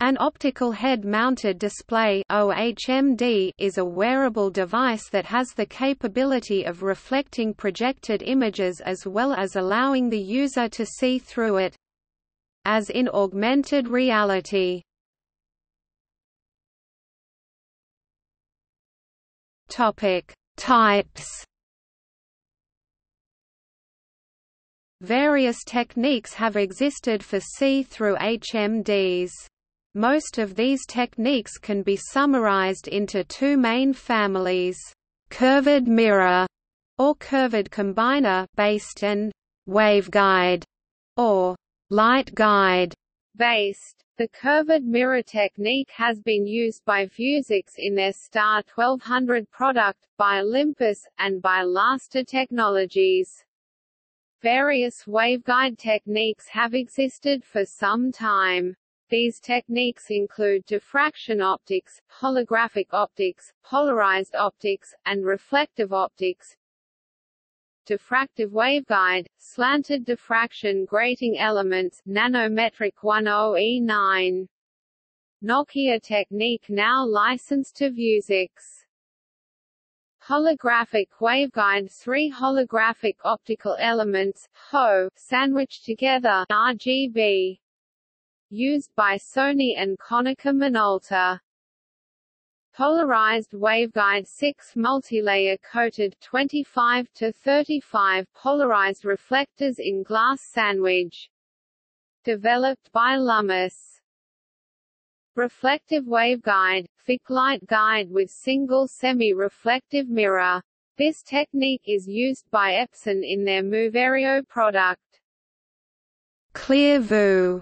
An optical head-mounted display OHMD is a wearable device that has the capability of reflecting projected images as well as allowing the user to see through it. As in augmented reality. Types Various techniques have existed for see-through HMDs. Most of these techniques can be summarized into two main families, curved mirror or curved combiner based and waveguide or light guide based. The curved mirror technique has been used by Vuzix in their Star 1200 product, by Olympus, and by Laster Technologies. Various waveguide techniques have existed for some time. These techniques include diffraction optics, holographic optics, polarized optics, and reflective optics. Diffractive waveguide, slanted diffraction grating elements, nanometric 10E9. Nokia technique now licensed to Vuzix. Holographic waveguide Three holographic optical elements HO, sandwiched together RGB. Used by Sony and Konica Minolta. Polarized waveguide 6 multilayer coated 25 to 35 polarized reflectors in glass sandwich. Developed by Lumus. Reflective waveguide, thick light guide with single semi-reflective mirror. This technique is used by Epson in their Moverio product. Clearview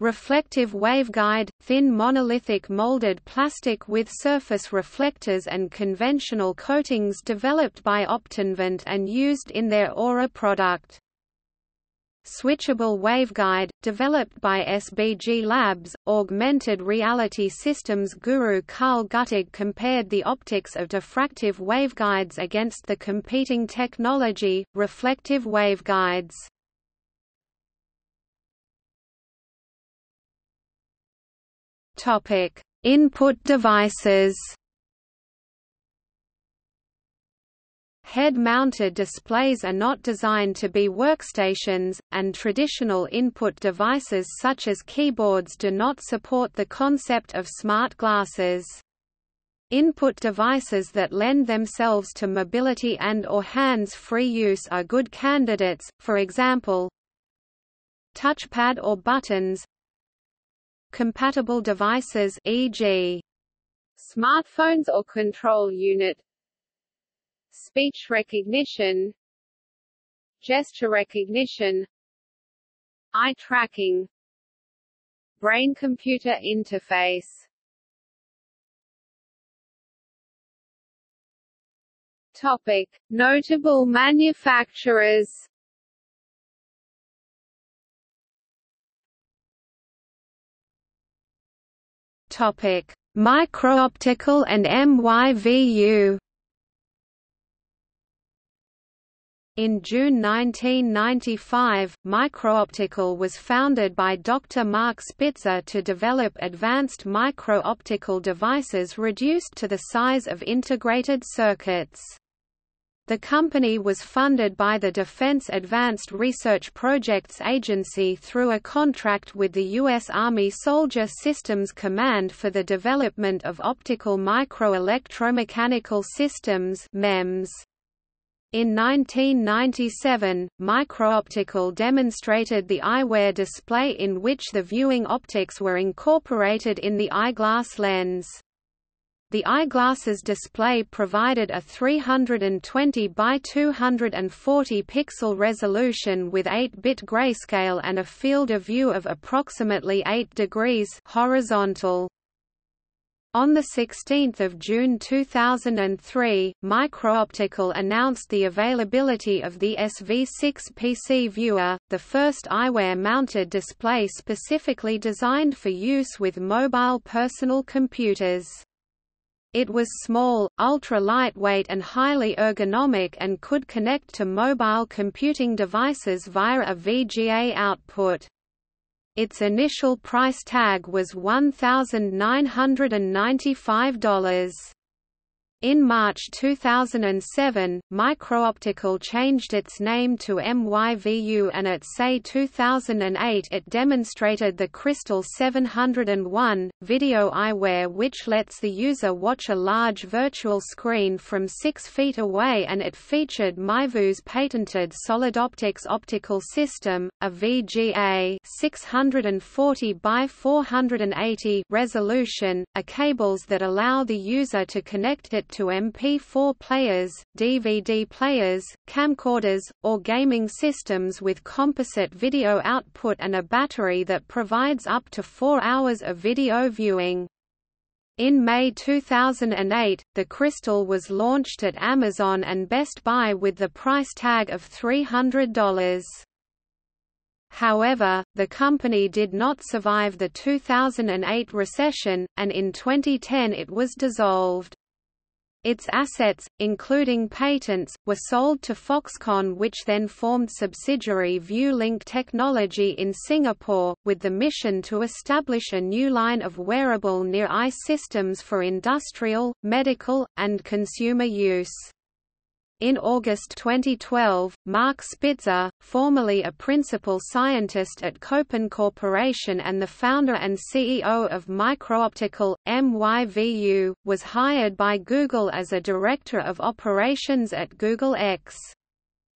reflective waveguide, thin monolithic molded plastic with surface reflectors and conventional coatings developed by Optinvent and used in their Aura product. Switchable waveguide, developed by SBG Labs, augmented reality systems guru Karl Guttag compared the optics of diffractive waveguides against the competing technology, reflective waveguides. Input devices Head-mounted displays are not designed to be workstations, and traditional input devices such as keyboards do not support the concept of smart glasses. Input devices that lend themselves to mobility and or hands-free use are good candidates, for example, touchpad or buttons compatible devices e.g. smartphones or control unit speech recognition gesture recognition eye tracking brain-computer interface Topic: Notable manufacturers. Topic: Microoptical and MYVU. In June 1995, Microoptical was founded by Dr. Mark Spitzer to develop advanced micro-optical devices reduced to the size of integrated circuits. The company was funded by the Defense Advanced Research Projects Agency through a contract with the U.S. Army Soldier Systems Command for the development of optical microelectromechanical systems MEMS. In 1997, Microoptical demonstrated the eyewear display in which the viewing optics were incorporated in the eyeglass lens. The eyeglasses display provided a 320 by 240 pixel resolution with 8-bit grayscale and a field of view of approximately 8 degrees horizontal. On 16 June 2003, Microoptical announced the availability of the SV6 PC Viewer, the first eyewear-mounted display specifically designed for use with mobile personal computers. It was small, ultra-lightweight and highly ergonomic and could connect to mobile computing devices via a VGA output. Its initial price tag was $1,995. In March 2007, Microoptical changed its name to MYVU and at CES 2008 it demonstrated the Crystal 701, video eyewear which lets the user watch a large virtual screen from 6 feet away and it featured MyVu's patented solid optics optical system, a VGA 640 by 480 resolution, a cables that allow the user to connect it to MP4 players, DVD players, camcorders, or gaming systems with composite video output and a battery that provides up to four hours of video viewing. In May 2008, the Crystal was launched at Amazon and Best Buy with the price tag of $300. However, the company did not survive the 2008 recession, and in 2010 it was dissolved. Its assets, including patents, were sold to Foxconn which then formed subsidiary ViewLink Technology in Singapore, with the mission to establish a new line of wearable near-eye systems for industrial, medical, and consumer use. In August 2012, Mark Spitzer, formerly a principal scientist at Kopin Corporation and the founder and CEO of Microoptical, MYVU, was hired by Google as a director of operations at Google X.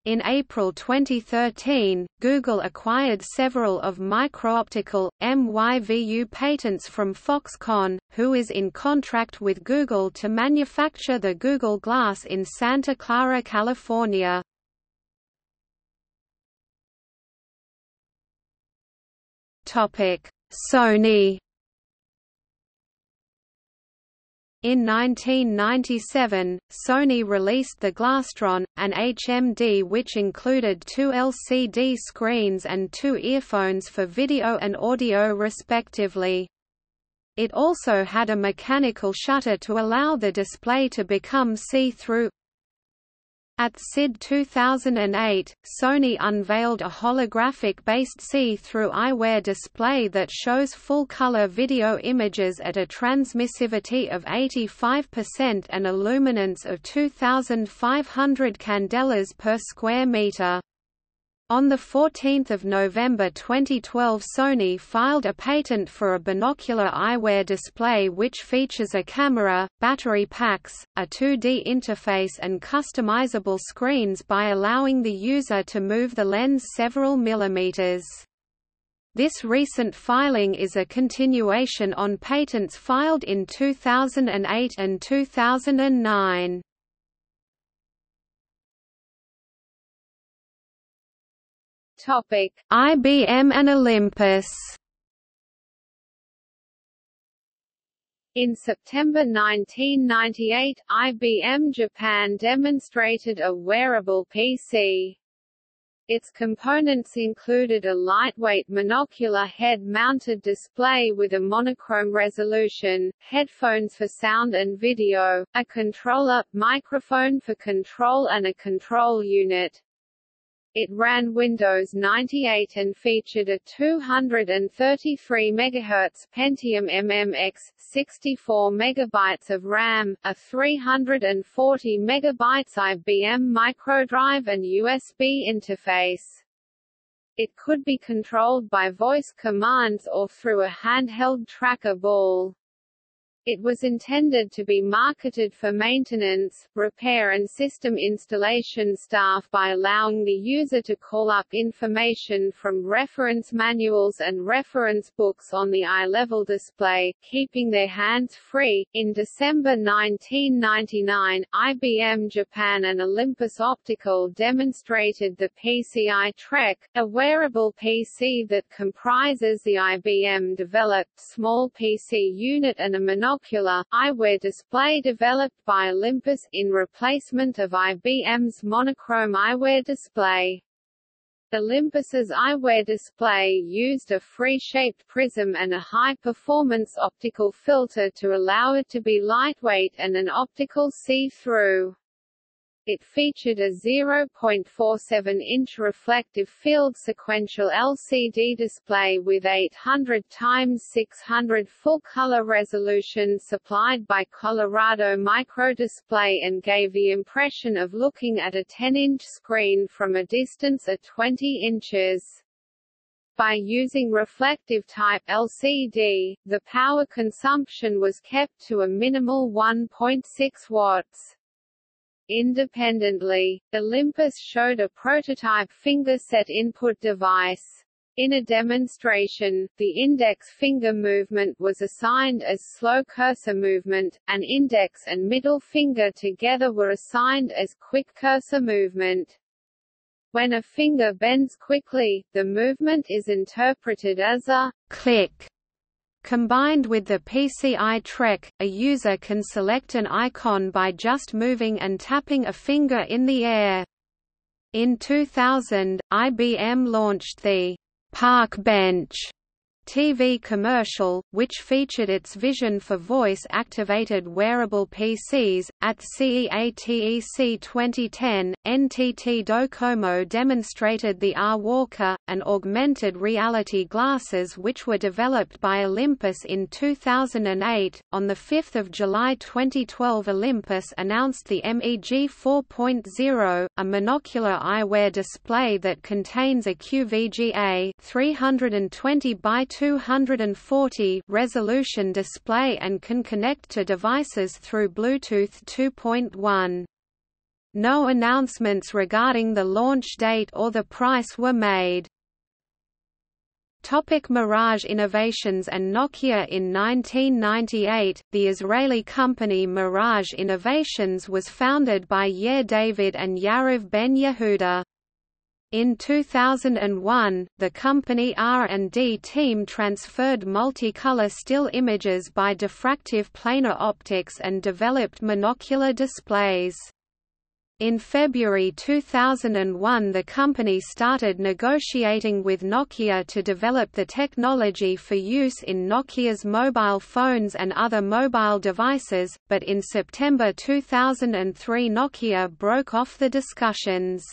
In April 2013, Google acquired several of microoptical, MYVU patents from Foxconn, who is in contract with Google to manufacture the Google Glass in Santa Clara, California. Sony In 1997, Sony released the Glastron, an HMD which included two LCD screens and two earphones for video and audio respectively. It also had a mechanical shutter to allow the display to become see-through, at SID 2008, Sony unveiled a holographic-based see-through eyewear display that shows full-color video images at a transmissivity of 85% and a luminance of 2,500 candelas per square meter. On 14 November 2012 Sony filed a patent for a binocular eyewear display which features a camera, battery packs, a 2D interface and customizable screens by allowing the user to move the lens several millimeters. This recent filing is a continuation on patents filed in 2008 and 2009. Topic: IBM and Olympus. In September 1998, IBM Japan demonstrated a wearable PC. Its components included a lightweight monocular head-mounted display with a monochrome resolution, headphones for sound and video, a controller, microphone for control and a control unit. It ran Windows 98 and featured a 233 MHz Pentium MMX, 64 MB of RAM, a 340 MB IBM microdrive and USB interface. It could be controlled by voice commands or through a handheld tracker ball. It was intended to be marketed for maintenance, repair and system installation staff by allowing the user to call up information from reference manuals and reference books on the eye-level display, keeping their hands free. In December 1999, IBM Japan and Olympus Optical demonstrated the PCI Trek, a wearable PC that comprises the IBM-developed small PC unit and a monocular binocular, eyewear display developed by Olympus, in replacement of IBM's monochrome eyewear display. Olympus's eyewear display used a free-shaped prism and a high-performance optical filter to allow it to be lightweight and an optical see-through. It featured a 0.47-inch reflective field sequential LCD display with 800 x 600 full-color resolution supplied by Colorado Microdisplay and gave the impression of looking at a 10-inch screen from a distance of 20 inches. By using reflective type LCD, the power consumption was kept to a minimal 1.6 watts. Independently, Olympus showed a prototype finger-set input device. In a demonstration, the index finger movement was assigned as slow cursor movement, and index and middle finger together were assigned as quick cursor movement. When a finger bends quickly, the movement is interpreted as a click Combined with the PCI Trek, a user can select an icon by just moving and tapping a finger in the air. In 2000, IBM launched the Park Bench TV commercial, which featured its vision for voice-activated wearable PCs. At CEATEC 2010, NTT Docomo demonstrated the AR-Walker, an augmented reality glasses which were developed by Olympus in 2008. On 5 July 2012 Olympus announced the MEG 4.0, a monocular eyewear display that contains a QVGA 320 by 240 resolution display and can connect to devices through Bluetooth 2.1. No announcements regarding the launch date or the price were made. Topic Mirage Innovations and Nokia In 1998, the Israeli company Mirage Innovations was founded by Yair David and Yariv Ben Yehuda. In 2001, the company R&D team transferred multicolor still images by diffractive planar optics and developed monocular displays. In February 2001 the company started negotiating with Nokia to develop the technology for use in Nokia's mobile phones and other mobile devices, but in September 2003 Nokia broke off the discussions.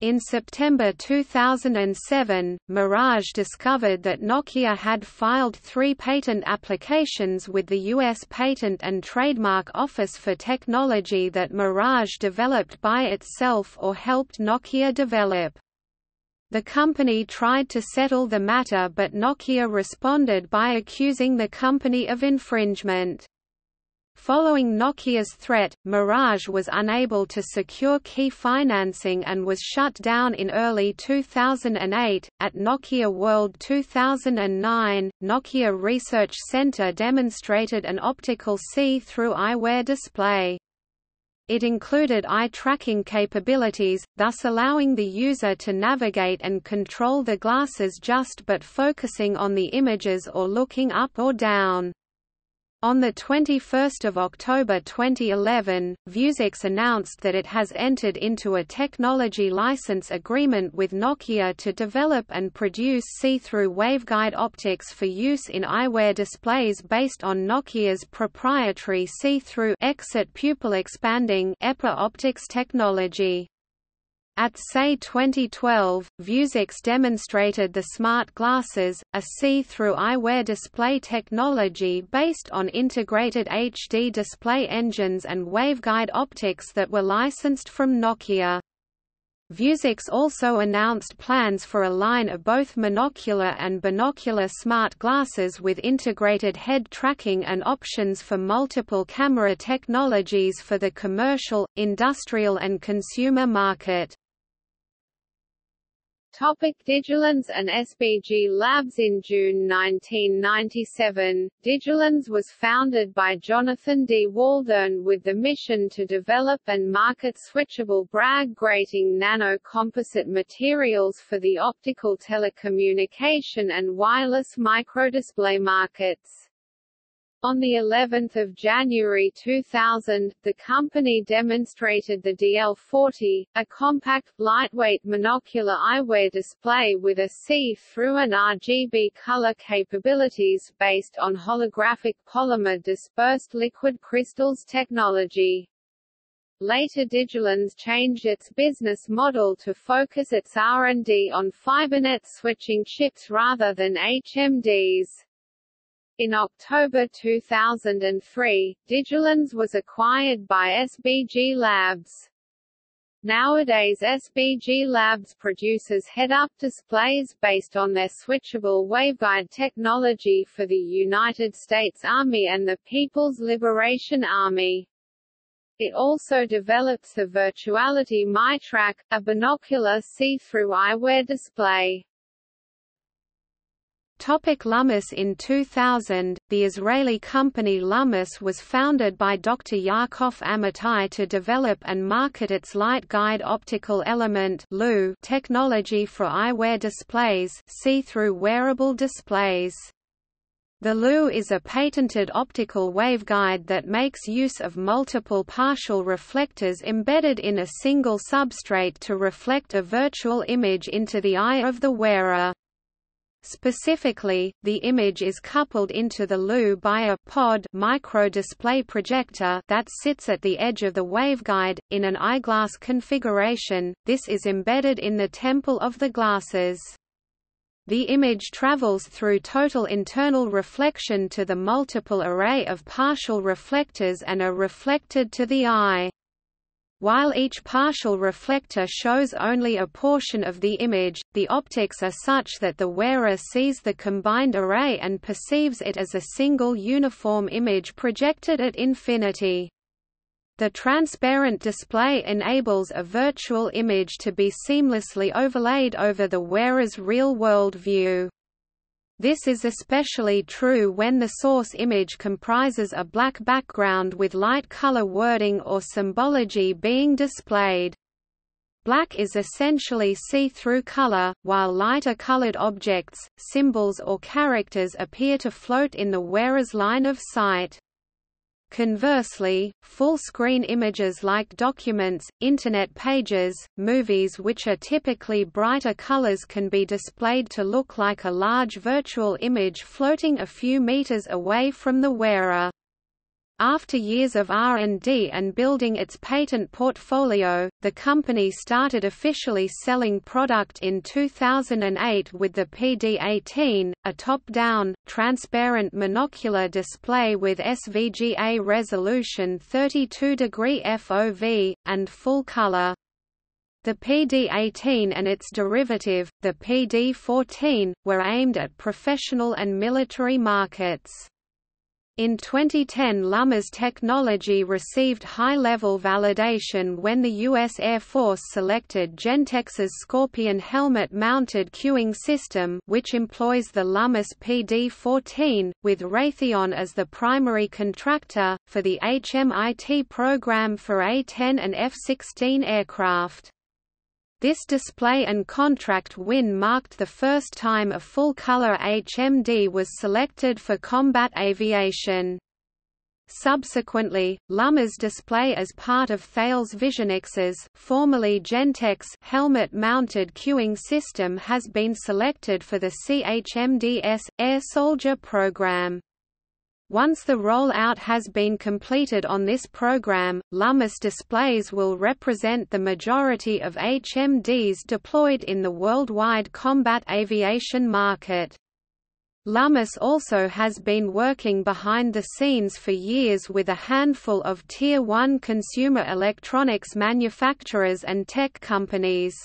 In September 2007, Mirage discovered that Nokia had filed three patent applications with the U.S. Patent and Trademark Office for technology that Mirage developed by itself or helped Nokia develop. The company tried to settle the matter but Nokia responded by accusing the company of infringement. Following Nokia's threat, Mirage was unable to secure key financing and was shut down in early 2008. At Nokia World 2009, Nokia Research Center demonstrated an optical see-through eyewear display. It included eye tracking capabilities, thus allowing the user to navigate and control the glasses just but focusing on the images or looking up or down. On 21 October 2011, Vuzix announced that it has entered into a technology license agreement with Nokia to develop and produce see-through waveguide optics for use in eyewear displays based on Nokia's proprietary see-through exit pupil expanding optics technology. At CES 2012, Vuzix demonstrated the smart glasses, a see-through eyewear display technology based on integrated HD display engines and waveguide optics that were licensed from Nokia. Vuzix also announced plans for a line of both monocular and binocular smart glasses with integrated head tracking and options for multiple camera technologies for the commercial, industrial and consumer market. Topic Digilens and SBG Labs In June 1997, Digilens was founded by Jonathan D. Waldern with the mission to develop and market switchable Bragg grating nano-composite materials for the optical telecommunication and wireless microdisplay markets. On the 11th of January 2000, the company demonstrated the DL40, a compact, lightweight monocular eyewear display with a see-through and RGB color capabilities based on holographic polymer dispersed liquid crystals technology. Later Digilens changed its business model to focus its R&D on FiberNet switching chips rather than HMDs. In October 2003, Digilens was acquired by SBG Labs. Nowadays SBG Labs produces head-up displays based on their switchable waveguide technology for the United States Army and the People's Liberation Army. It also develops the Virtuality MyTrack, a binocular see-through eyewear display. Topic Lumus In 2000, the Israeli company Lumus was founded by Dr. Yaakov Amitai to develop and market its light guide optical element technology for eyewear displays see-through wearable displays. The LU is a patented optical waveguide that makes use of multiple partial reflectors embedded in a single substrate to reflect a virtual image into the eye of the wearer. Specifically, the image is coupled into the LU by a pod micro-display projector that sits at the edge of the waveguide, in an eyeglass configuration, this is embedded in the temple of the glasses. The image travels through total internal reflection to the multiple array of partial reflectors and are reflected to the eye. While each partial reflector shows only a portion of the image, the optics are such that the wearer sees the combined array and perceives it as a single uniform image projected at infinity. The transparent display enables a virtual image to be seamlessly overlaid over the wearer's real-world view. This is especially true when the source image comprises a black background with light color wording or symbology being displayed. Black is essentially see-through color, while lighter colored objects, symbols or characters appear to float in the wearer's line of sight. Conversely, full-screen images like documents, Internet pages, movies which are typically brighter colors can be displayed to look like a large virtual image floating a few meters away from the wearer. After years of R&D and building its patent portfolio, the company started officially selling product in 2008 with the PD-18, a top-down, transparent monocular display with SVGA resolution 32 degree FOV, and full color. The PD-18 and its derivative, the PD-14, were aimed at professional and military markets. In 2010 Lumus technology received high-level validation when the U.S. Air Force selected Gentex's Scorpion helmet-mounted cueing system which employs the Lumus PD-14, with Raytheon as the primary contractor, for the HMIT program for A-10 and F-16 aircraft. This display and contract win marked the first time a full-color HMD was selected for combat aviation. Subsequently, Lumus display as part of Thales Visionix's formerly Gentex helmet-mounted cueing system has been selected for the CHMDS, Air Soldier program. Once the rollout has been completed on this program, Lumus displays will represent the majority of HMDs deployed in the worldwide combat aviation market. Lumus also has been working behind the scenes for years with a handful of Tier 1 consumer electronics manufacturers and tech companies.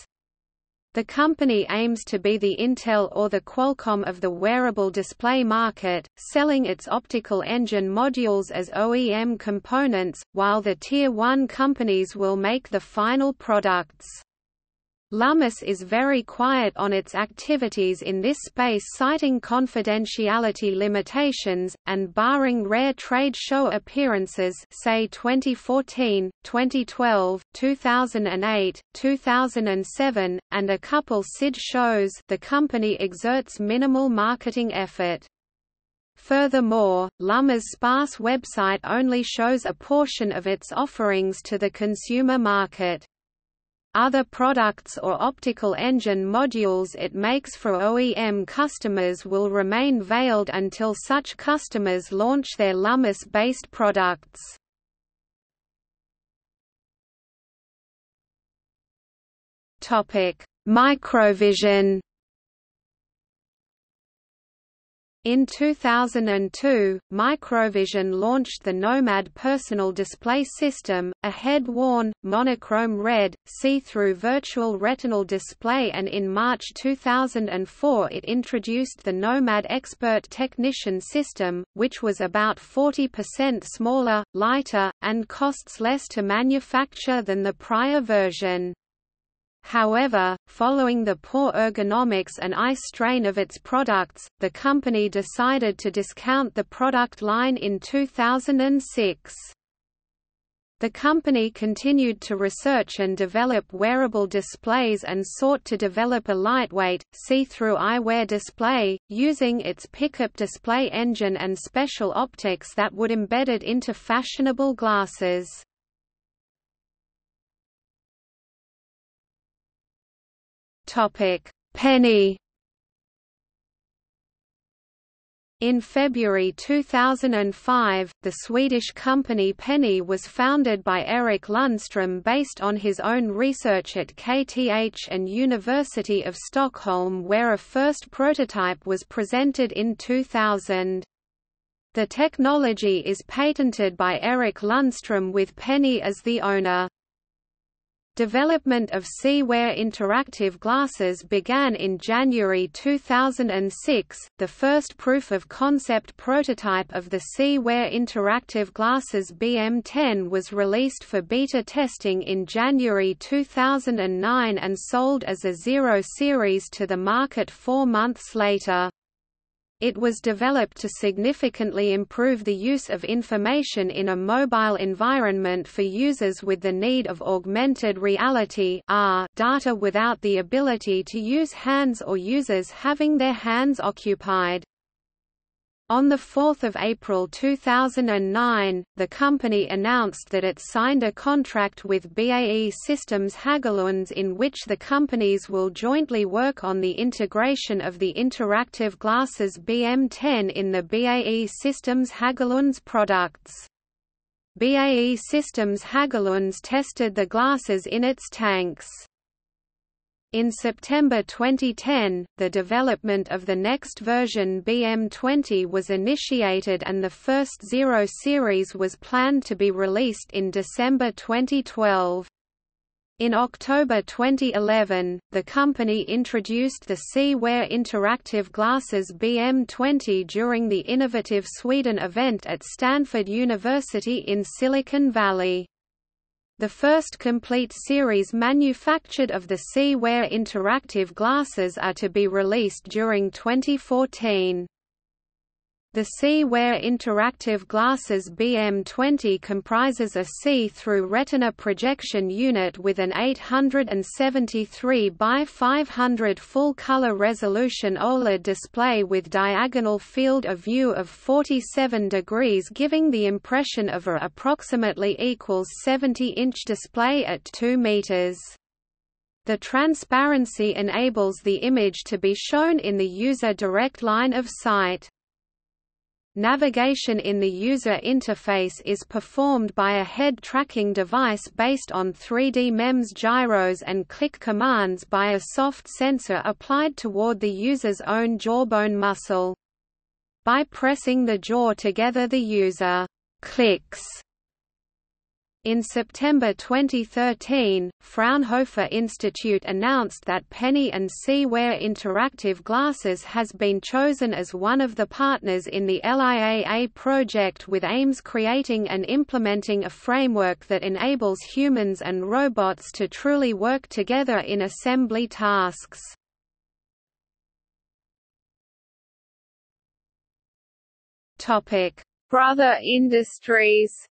The company aims to be the Intel or the Qualcomm of the wearable display market, selling its optical engine modules as OEM components, while the Tier 1 companies will make the final products. Lumus is very quiet on its activities in this space citing confidentiality limitations, and barring rare trade show appearances say 2014, 2012, 2008, 2007, and a couple SID shows the company exerts minimal marketing effort. Furthermore, Lumus' sparse website only shows a portion of its offerings to the consumer market other products or optical engine modules it makes for OEM customers will remain veiled until such customers launch their Lumus-based products. Microvision In 2002, Microvision launched the Nomad Personal Display System, a head-worn, monochrome red, see-through virtual retinal display and in March 2004 it introduced the Nomad Expert Technician System, which was about 40% smaller, lighter, and costs less to manufacture than the prior version. However, following the poor ergonomics and eye strain of its products, the company decided to discount the product line in 2006. The company continued to research and develop wearable displays and sought to develop a lightweight, see-through eyewear display, using its PicoP display engine and special optics that would embed it into fashionable glasses. Topic: Penny. In February 2005, the Swedish company Penny was founded by Erik Lundström based on his own research at KTH and University of Stockholm where a first prototype was presented in 2000. The technology is patented by Erik Lundström with Penny as the owner. Development of SeeWear interactive glasses began in January 2006. The first proof of concept prototype of the SeeWear interactive glasses BM10 was released for beta testing in January 2009 and sold as a Zero series to the market four months later. It was developed to significantly improve the use of information in a mobile environment for users with the need of augmented reality ah, data without the ability to use hands or users having their hands occupied. On 4 April 2009, the company announced that it signed a contract with BAE Systems Hägglunds in which the companies will jointly work on the integration of the interactive glasses BM10 in the BAE Systems Hägglunds products. BAE Systems Hägglunds tested the glasses in its tanks. In September 2010, the development of the next version BM20 was initiated and the first Zero series was planned to be released in December 2012. In October 2011, the company introduced the SeeWear interactive glasses BM20 during the Innovative Sweden event at Stanford University in Silicon Valley. The first complete series manufactured of the SeeWear interactive glasses are to be released during 2014. The SeeWear interactive glasses BM20 comprises a see-through retina projection unit with an 873 by 500 full-color resolution OLED display with diagonal field of view of 47 degrees giving the impression of a approximately equals 70-inch display at 2 meters. The transparency enables the image to be shown in the user direct line of sight. Navigation in the user interface is performed by a head tracking device based on 3D MEMS gyros and click commands by a soft sensor applied toward the user's own jawbone muscle. By pressing the jaw together the user clicks in September 2013, Fraunhofer Institute announced that Penny and SeeWear Interactive Glasses has been chosen as one of the partners in the LIAA project with aims creating and implementing a framework that enables humans and robots to truly work together in assembly tasks. Brother Industries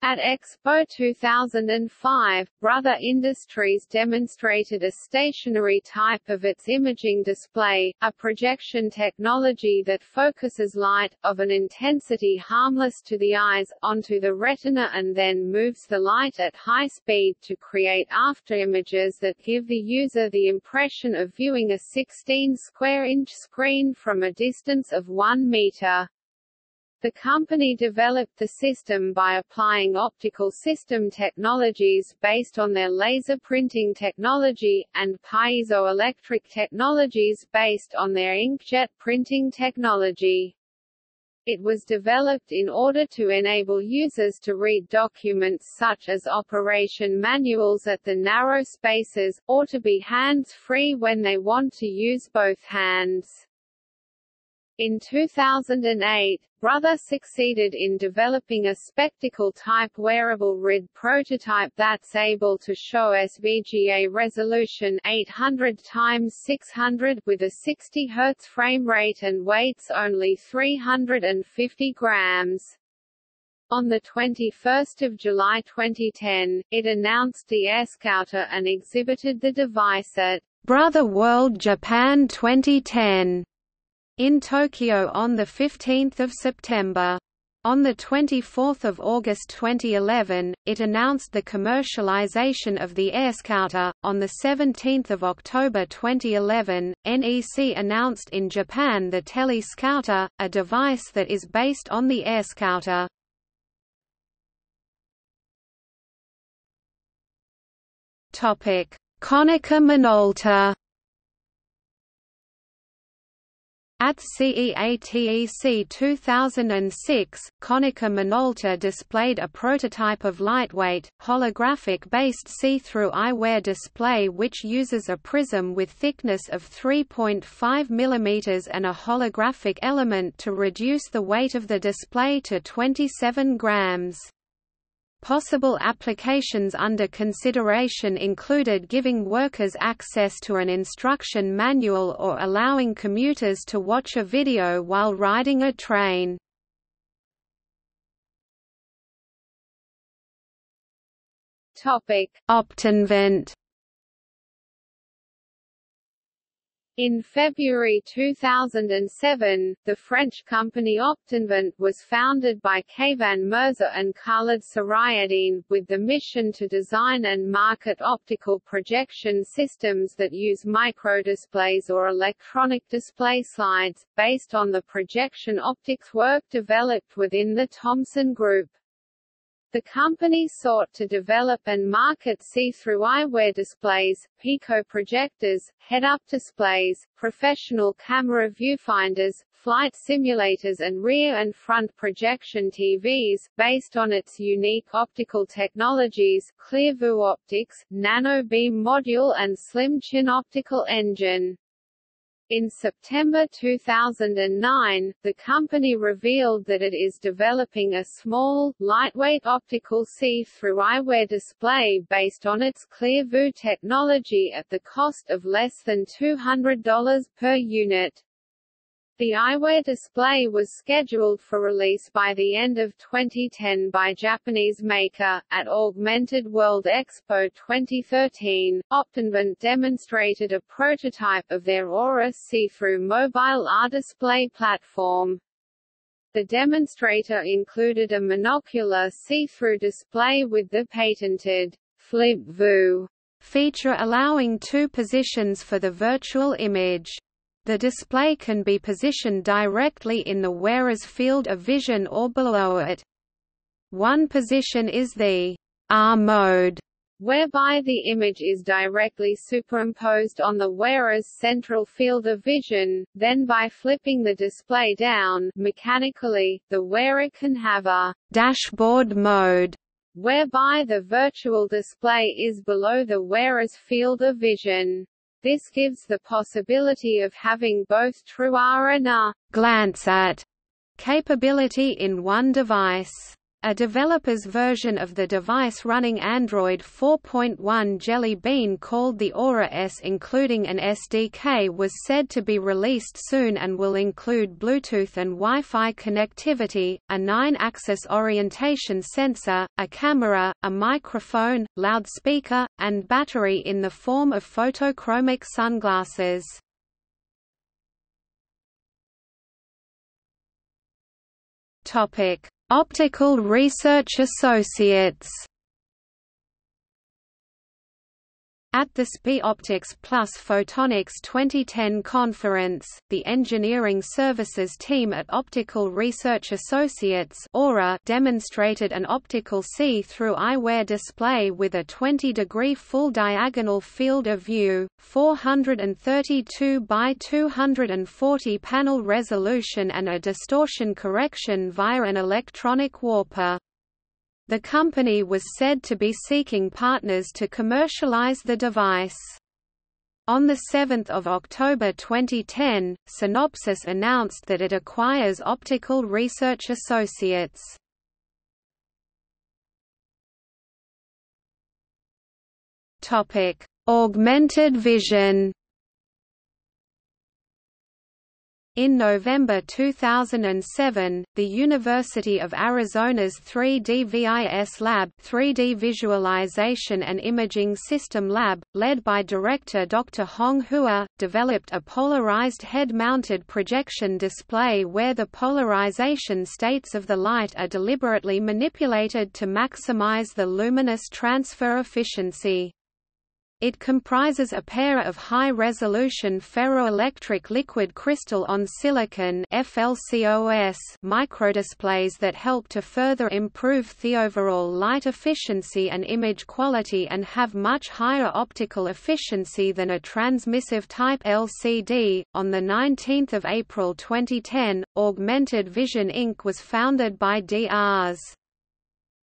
At Expo 2005, Brother Industries demonstrated a stationary type of its imaging display, a projection technology that focuses light, of an intensity harmless to the eyes, onto the retina and then moves the light at high speed to create afterimages that give the user the impression of viewing a 16 square inch screen from a distance of 1 meter. The company developed the system by applying optical system technologies based on their laser printing technology, and piezoelectric technologies based on their inkjet printing technology. It was developed in order to enable users to read documents such as operation manuals at the narrow spaces, or to be hands-free when they want to use both hands. In 2008, Brother succeeded in developing a spectacle-type wearable RID prototype that's able to show SVGA resolution 800 x 600 with a 60 Hz frame rate and weights only 350 grams. On 21 July 2010, it announced the AirScouter and exhibited the device at Brother World Japan 2010 in Tokyo on 15 September. On 24 August 2011, it announced the commercialization of the AirScouter. On 17 October 2011, NEC announced in Japan the TeleScouter, a device that is based on the AirScouter. Konica Minolta At CEATEC 2006, Konica Minolta displayed a prototype of lightweight, holographic-based see-through eyewear display which uses a prism with thickness of 3.5 mm and a holographic element to reduce the weight of the display to 27 grams. Possible applications under consideration included giving workers access to an instruction manual or allowing commuters to watch a video while riding a train. Optinvent In February 2007, the French company Optinvent was founded by Keyvan Mirza and Khalid Sarayeddine, with the mission to design and market optical projection systems that use microdisplays or electronic display slides, based on the projection optics work developed within the Thomson Group. The company sought to develop and market see-through eyewear displays, Pico projectors, head-up displays, professional camera viewfinders, flight simulators and rear and front projection TVs, based on its unique optical technologies, Clearview optics, nano beam module and slim chin optical engine. In September 2009, the company revealed that it is developing a small, lightweight optical see-through eyewear display based on its ClearVue technology at the cost of less than $200 per unit. The eyewear display was scheduled for release by the end of 2010 by Japanese maker. At Augmented World Expo 2013, Optinvent demonstrated a prototype of their Aura see-through mobile AR display platform. The demonstrator included a monocular see-through display with the patented flip view feature allowing two positions for the virtual image. The display can be positioned directly in the wearer's field of vision or below it. One position is the R mode, whereby the image is directly superimposed on the wearer's central field of vision, then by flipping the display down mechanically, the wearer can have a dashboard mode, whereby the virtual display is below the wearer's field of vision. This gives the possibility of having both true AR and a glance at capability in one device. A developer's version of the device running Android 4.1 Jelly Bean called the Aura S including an SDK was said to be released soon and will include Bluetooth and Wi-Fi connectivity, a 9-axis orientation sensor, a camera, a microphone, loudspeaker, and battery in the form of photochromic sunglasses. Topic Optical Research Associates At the SPIE Optics Plus Photonics 2010 conference, the Engineering Services team at Optical Research Associates demonstrated an optical see-through eyewear display with a 20-degree full diagonal field of view, 432 by 240 panel resolution and a distortion correction via an electronic warper. The company was said to be seeking partners to commercialize the device. On 7 October 2010, Synopsys announced that it acquires Optical Research Associates. Augmented vision In November 2007, the University of Arizona's 3D VIS Lab 3D Visualization and Imaging System Lab, led by director Dr. Hong Hua, developed a polarized head-mounted projection display where the polarization states of the light are deliberately manipulated to maximize the luminous transfer efficiency. It comprises a pair of high-resolution ferroelectric liquid crystal on silicon FLCOS microdisplays that help to further improve the overall light efficiency and image quality and have much higher optical efficiency than a transmissive type LCD. On the 19th of April 2010, Augmented Vision Inc. was founded by D.R.s.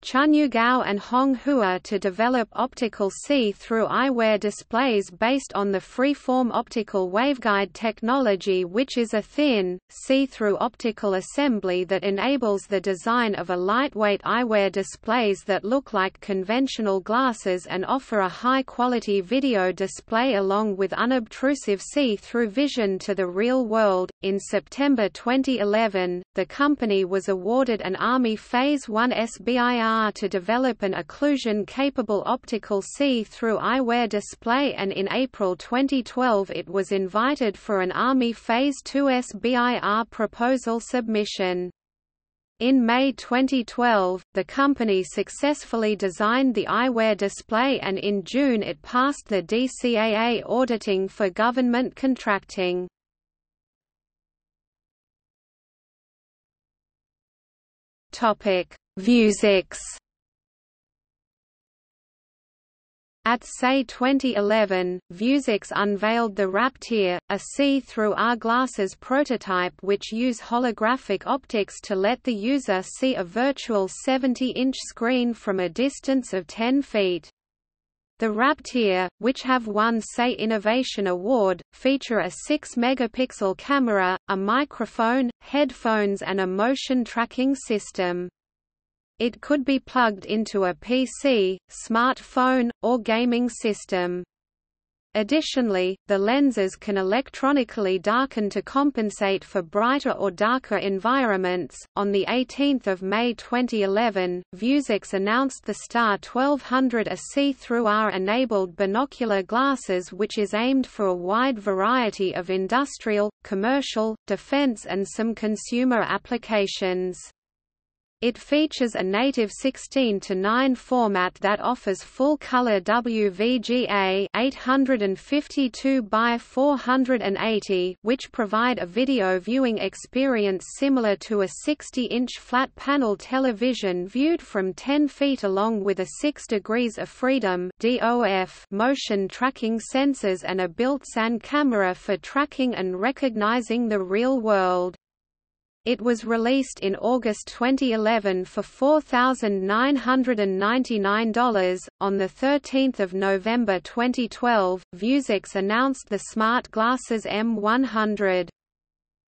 Chunyu Gao and Hong Hua to develop optical see-through eyewear displays based on the freeform optical waveguide technology which is a thin, see-through optical assembly that enables the design of a lightweight eyewear displays that look like conventional glasses and offer a high-quality video display along with unobtrusive see-through vision to the real world. In September 2011, the company was awarded an Army Phase 1 SBIR to develop an occlusion-capable optical see-through eyewear display and in April 2012 it was invited for an Army Phase 2 SBIR proposal submission. In May 2012, the company successfully designed the eyewear display and in June it passed the DCAA auditing for government contracting. Topic: Vuzix At CES 2011, Vuzix unveiled the Raptyr, a see-through R-glasses prototype which use holographic optics to let the user see a virtual 70-inch screen from a distance of 10 feet. The Raptyr, which have won CES Innovation Award, feature a 6-megapixel camera, a microphone, headphones and a motion tracking system. It could be plugged into a PC, smartphone, or gaming system. Additionally, the lenses can electronically darken to compensate for brighter or darker environments. On the 18th of May 2011, Vuzix announced the Star 1200, a see-through R-enabled binocular glasses which is aimed for a wide variety of industrial, commercial, defense and some consumer applications. It features a native 16 to 9 format that offers full-color WVGA 852 by 480, which provide a video viewing experience similar to a 60-inch flat-panel television viewed from 10 feet along with a 6 degrees of freedom (DOF) motion tracking sensors and a built-in camera for tracking and recognizing the real world. It was released in August 2011 for $4,999. On the 13th of November 2012, Vuzix announced the Smart Glasses M100.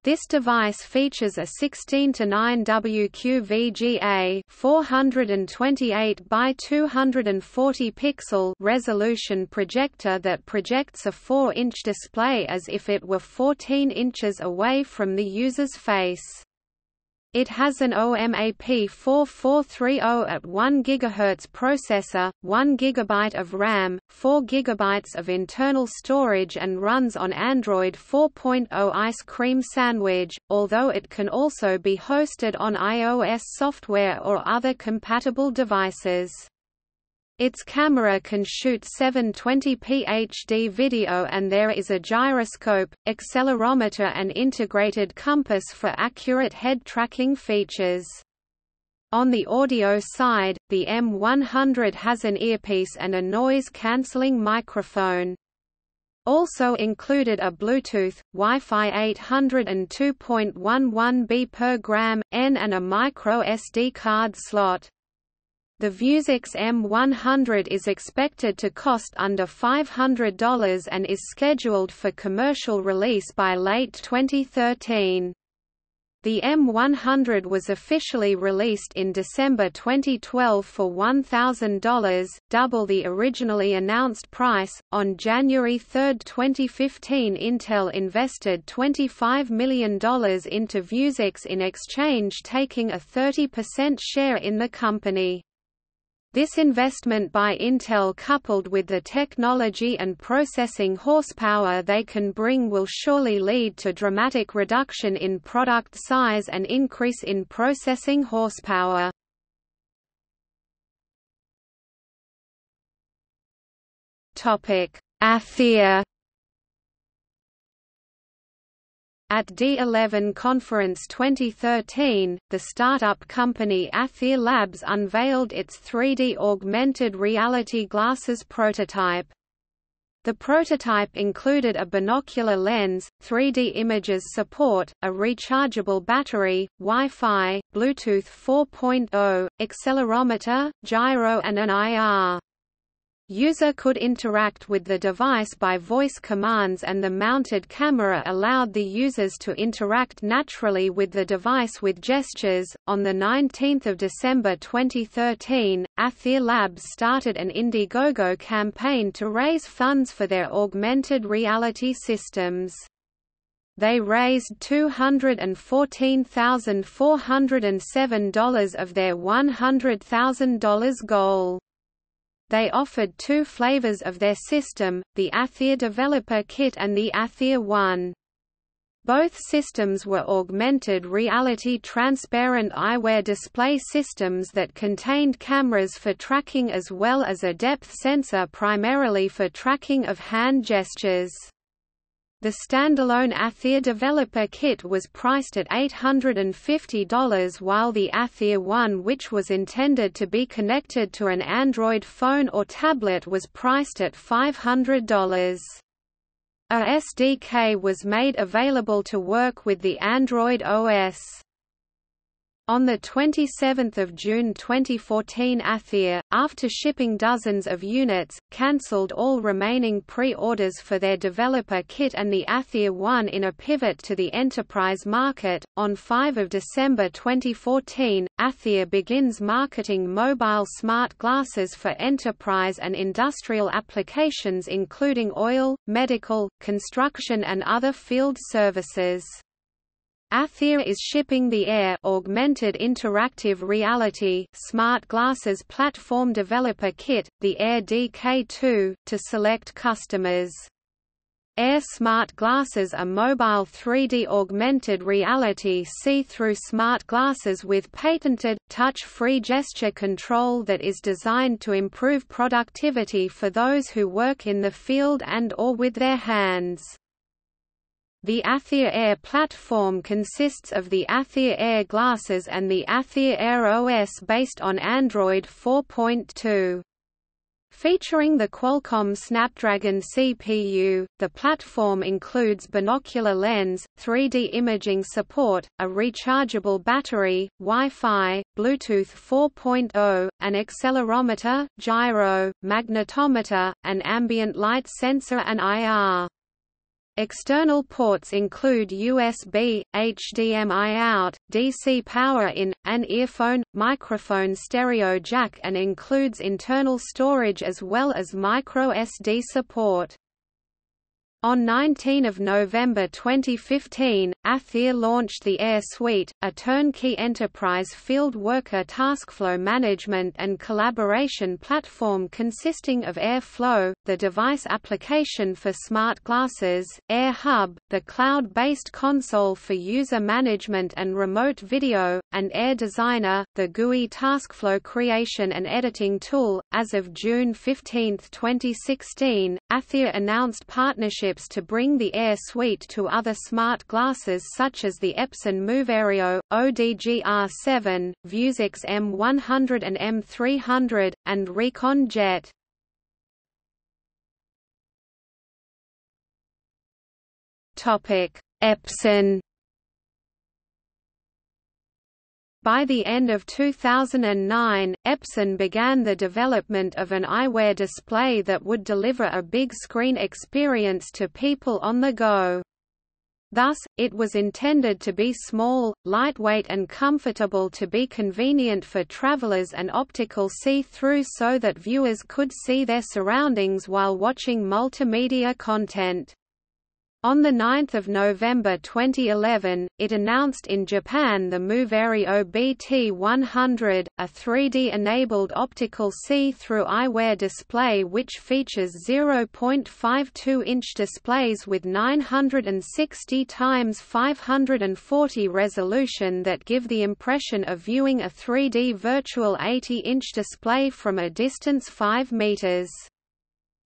This device features a 16 to 9 WQVGA 428 by 240 pixel resolution projector that projects a 4-inch display as if it were 14 inches away from the user's face. It has an OMAP 4430 at 1 GHz processor, 1 GB of RAM, 4 GB of internal storage and runs on Android 4.0 Ice Cream Sandwich, although it can also be hosted on iOS software or other compatible devices. Its camera can shoot 720p HD video and there is a gyroscope, accelerometer and integrated compass for accurate head tracking features. On the audio side, the M100 has an earpiece and a noise-cancelling microphone. Also included are Bluetooth, Wi-Fi 800 and 2.11 B per gram, N and a micro SD card slot. The Vuzix M100 is expected to cost under $500 and is scheduled for commercial release by late 2013. The M100 was officially released in December 2012 for $1,000, double the originally announced price. On January 3, 2015, Intel invested $25 million into Vuzix in exchange taking a 30% share in the company. This investment by Intel coupled with the technology and processing horsepower they can bring will surely lead to dramatic reduction in product size and increase in processing horsepower. Atheer At D11 Conference 2013, the startup company Atheer Labs unveiled its 3D augmented reality glasses prototype. The prototype included a binocular lens, 3D images support, a rechargeable battery, Wi-Fi, Bluetooth 4.0, accelerometer, gyro and an IR. User could interact with the device by voice commands and the mounted camera allowed the users to interact naturally with the device with gestures. On the 19th of December 2013, Atheer Labs started an Indiegogo campaign to raise funds for their augmented reality systems. They raised $214,407 of their $100,000 goal. They offered two flavors of their system, the Atheer Developer Kit and the Atheer One. Both systems were augmented reality transparent eyewear display systems that contained cameras for tracking as well as a depth sensor primarily for tracking of hand gestures. The standalone Atheer developer kit was priced at $850 while the Atheer One which was intended to be connected to an Android phone or tablet was priced at $500. A SDK was made available to work with the Android OS. On 27 June 2014 Atheer, after shipping dozens of units, cancelled all remaining pre-orders for their developer kit and the Atheer One in a pivot to the enterprise market. On 5 December 2014, Atheer begins marketing mobile smart glasses for enterprise and industrial applications including oil, medical, construction and other field services. Atheer is shipping the Air augmented interactive reality smart glasses platform developer kit, the Air DK2, to select customers. Air smart glasses are mobile 3D augmented reality see-through smart glasses with patented, touch-free gesture control that is designed to improve productivity for those who work in the field and or with their hands. The Atheer Air platform consists of the Atheer Air glasses and the Atheer Air OS based on Android 4.2. Featuring the Qualcomm Snapdragon CPU, the platform includes binocular lens, 3D imaging support, a rechargeable battery, Wi-Fi, Bluetooth 4.0, an accelerometer, gyro, magnetometer, an ambient light sensor and IR. External ports include USB, HDMI out, DC power in, an earphone, microphone stereo jack and includes internal storage as well as microSD support. On 19 November 2015, Atheer launched the Air Suite, a turnkey enterprise field worker taskflow management and collaboration platform consisting of Airflow, the device application for smart glasses, Air Hub, the cloud-based console for user management and remote video, and Air Designer, the GUI taskflow creation and editing tool. As of June 15, 2016, Atheer announced partnership to bring the Air Suite to other smart glasses such as the Epson Moverio, ODG-R7, Vuzix M100 and M300, and Recon Jet. Epson By the end of 2009, Epson began the development of an eyewear display that would deliver a big screen experience to people on the go. Thus, it was intended to be small, lightweight and comfortable to be convenient for travelers and optical see-through so that viewers could see their surroundings while watching multimedia content. On 9 November 2011, it announced in Japan the Moverio BT100, a 3D-enabled optical see-through eyewear display which features 0.52-inch displays with 960 x 540 resolution that give the impression of viewing a 3D virtual 80-inch display from a distance 5 meters.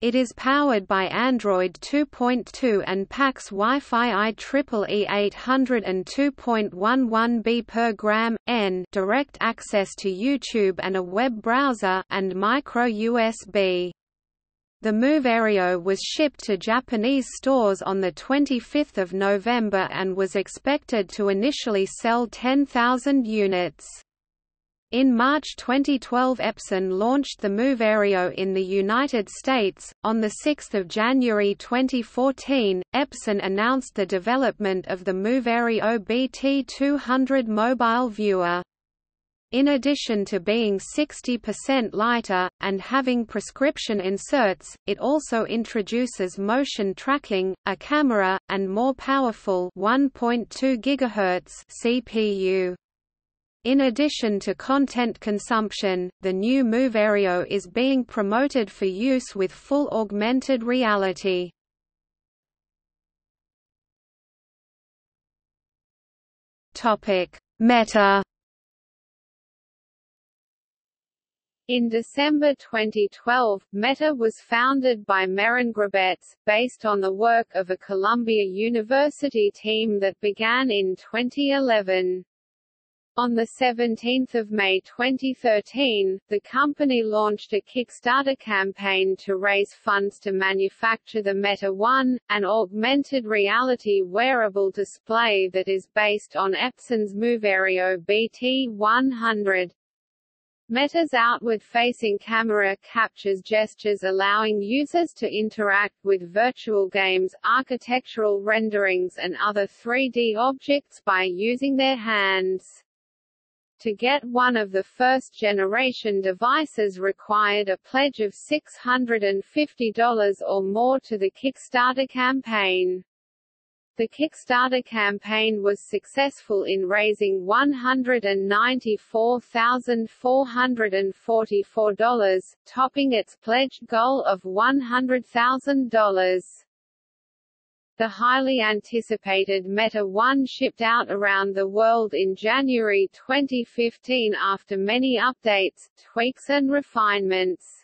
It is powered by Android 2.2 and packs Wi-Fi IEEE 800 and 2.11 b per gram n direct access to YouTube and a web browser and micro USB. The Moverio was shipped to Japanese stores on 25 November and was expected to initially sell 10,000 units. In March 2012 Epson launched the Moverio in the United States. On 6 January 2014, Epson announced the development of the Moverio BT200 mobile viewer. In addition to being 60% lighter, and having prescription inserts, it also introduces motion tracking, a camera, and more powerful 1.2 GHz CPU. In addition to content consumption, the new Moverio is being promoted for use with full augmented reality. Meta In December 2012, Meta was founded by Meron Gribetz, based on the work of a Columbia University team that began in 2011. On 17 May 2013, the company launched a Kickstarter campaign to raise funds to manufacture the Meta One, an augmented reality wearable display that is based on Epson's Moverio BT100. Meta's outward-facing camera captures gestures allowing users to interact with virtual games, architectural renderings and other 3D objects by using their hands. To get one of the first-generation devices required a pledge of $650 or more to the Kickstarter campaign. The Kickstarter campaign was successful in raising $194,444, topping its pledged goal of $100,000. The highly anticipated Meta 1 shipped out around the world in January 2015 after many updates, tweaks and refinements.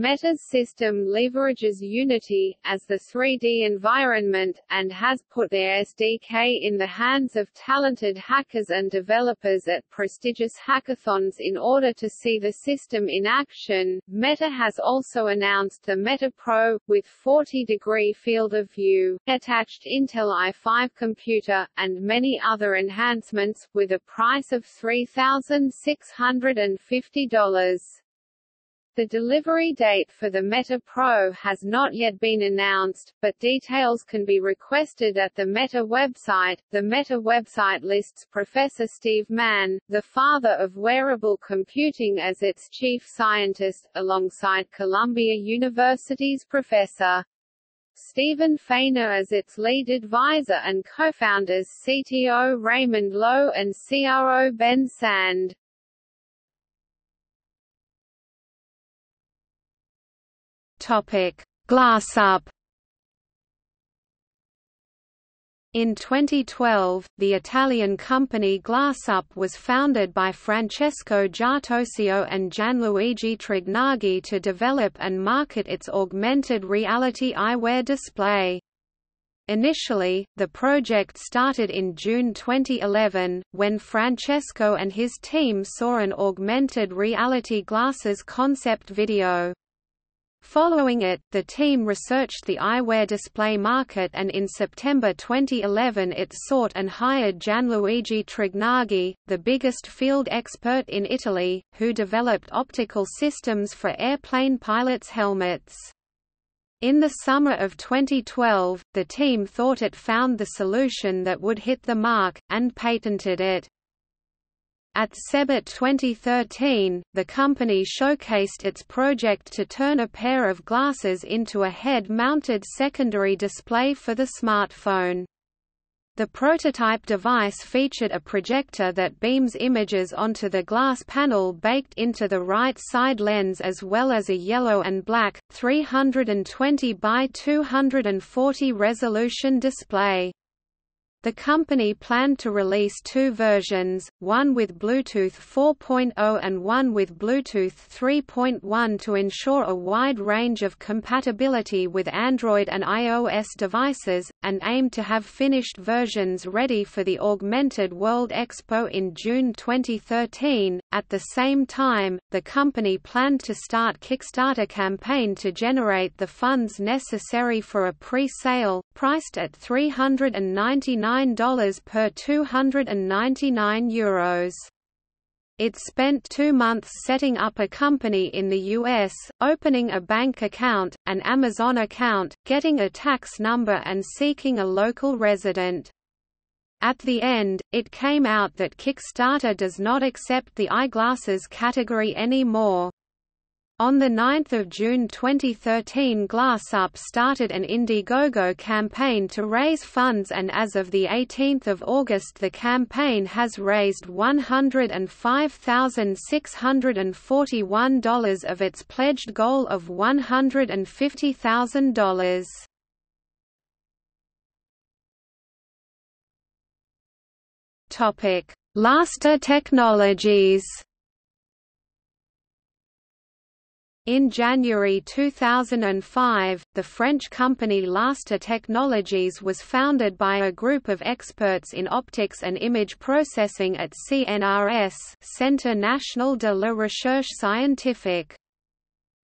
Meta's system leverages Unity, as the 3D environment, and has put their SDK in the hands of talented hackers and developers at prestigious hackathons in order to see the system in action. Meta has also announced the Meta Pro, with 40-degree field of view, attached Intel i5 computer, and many other enhancements, with a price of $3,650. The delivery date for the Meta Pro has not yet been announced, but details can be requested at the Meta website. The Meta website lists Professor Steve Mann, the father of wearable computing as its chief scientist, alongside Columbia University's Professor Steven Feiner as its lead advisor and co-founders CTO Raymond Lo and CRO Ben Sand. Topic: GlassUp In 2012, the Italian company GlassUp was founded by Francesco Giartosio and Gianluigi Tregnaghi to develop and market its augmented reality eyewear display. Initially, the project started in June 2011, when Francesco and his team saw an augmented reality glasses concept video. Following it, the team researched the eyewear display market and in September 2011 it sought and hired Gianluigi Tregnaghi, the biggest field expert in Italy, who developed optical systems for airplane pilots' helmets. In the summer of 2012, the team thought it found the solution that would hit the mark, and patented it. At CEBIT 2013, the company showcased its project to turn a pair of glasses into a head-mounted secondary display for the smartphone. The prototype device featured a projector that beams images onto the glass panel baked into the right side lens as well as a yellow and black, 320 by 240 resolution display. The company planned to release two versions, one with Bluetooth 4.0 and one with Bluetooth 3.1 to ensure a wide range of compatibility with Android and iOS devices, and aimed to have finished versions ready for the Augmented World Expo in June 2013. At the same time, the company planned to start Kickstarter campaign to generate the funds necessary for a pre-sale, priced at 399 $9 per 299 euros. It spent two months setting up a company in the U.S., opening a bank account, an Amazon account, getting a tax number and seeking a local resident. At the end, it came out that Kickstarter does not accept the eyeglasses category anymore. On 9 June 2013 GlassUp started an Indiegogo campaign to raise funds and as of 18 August the campaign has raised $105,641 of its pledged goal of $150,000. Laster Technologies In January 2005, the French company Laster Technologies was founded by a group of experts in optics and image processing at CNRS Centre National de la Recherche Scientifique.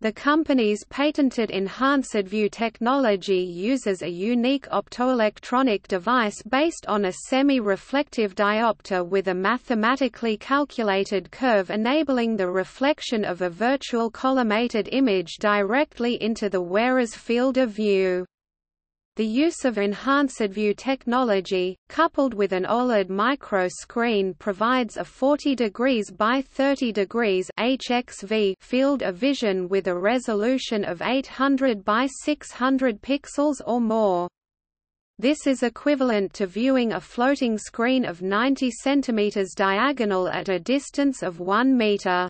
The company's patented EnhancedView technology uses a unique optoelectronic device based on a semi-reflective diopter with a mathematically calculated curve enabling the reflection of a virtual collimated image directly into the wearer's field of view. The use of EnhancedView technology, coupled with an OLED micro screen provides a 40 degrees by 30 degrees HXV field of vision with a resolution of 800 by 600 pixels or more. This is equivalent to viewing a floating screen of 90 cm diagonal at a distance of 1 meter.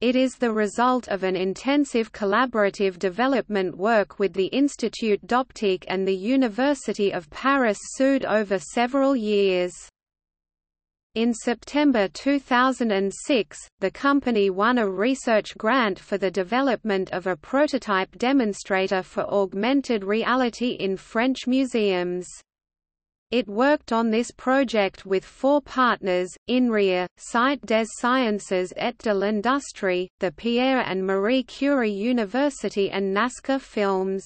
It is the result of an intensive collaborative development work with the Institut d'Optique and the University of Paris Sud over several years. In September 2006, the company won a research grant for the development of a prototype demonstrator for augmented reality in French museums. It worked on this project with four partners, INRIA, Cité des Sciences et de l'Industrie, the Pierre and Marie Curie University and Nazca Films.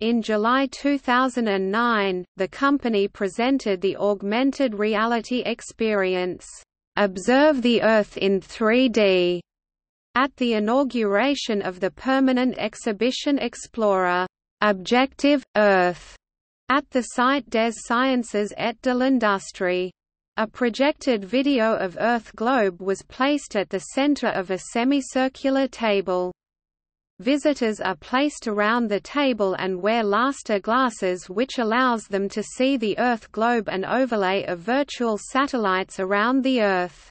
In July 2009, the company presented the augmented reality experience, Observe the Earth in 3D, at the inauguration of the permanent exhibition Explorer, Objective, Earth at the Cité des Sciences et de l'Industrie. A projected video of Earth globe was placed at the center of a semicircular table. Visitors are placed around the table and wear Laster glasses which allows them to see the Earth globe and overlay of virtual satellites around the Earth.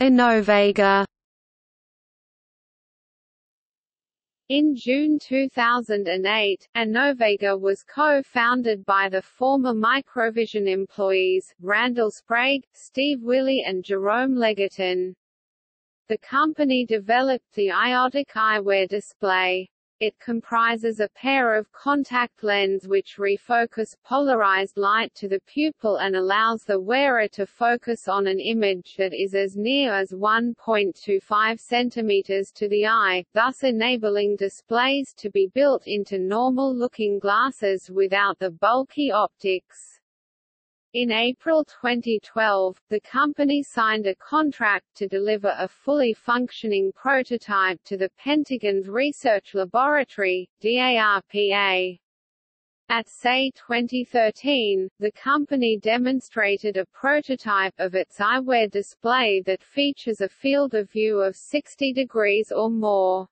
Innovega In June 2008, Innovega was co-founded by the former Microvision employees, Randall Sprague, Steve Willey and Jerome Legerton. The company developed the iOptik eyewear display. It comprises a pair of contact lens which refocus polarized light to the pupil and allows the wearer to focus on an image that is as near as 1.25 cm to the eye, thus enabling displays to be built into normal-looking glasses without the bulky optics. In April 2012, the company signed a contract to deliver a fully functioning prototype to the Pentagon's Research Laboratory, DARPA. At CES 2013, the company demonstrated a prototype of its eyewear display that features a field of view of 60 degrees or more.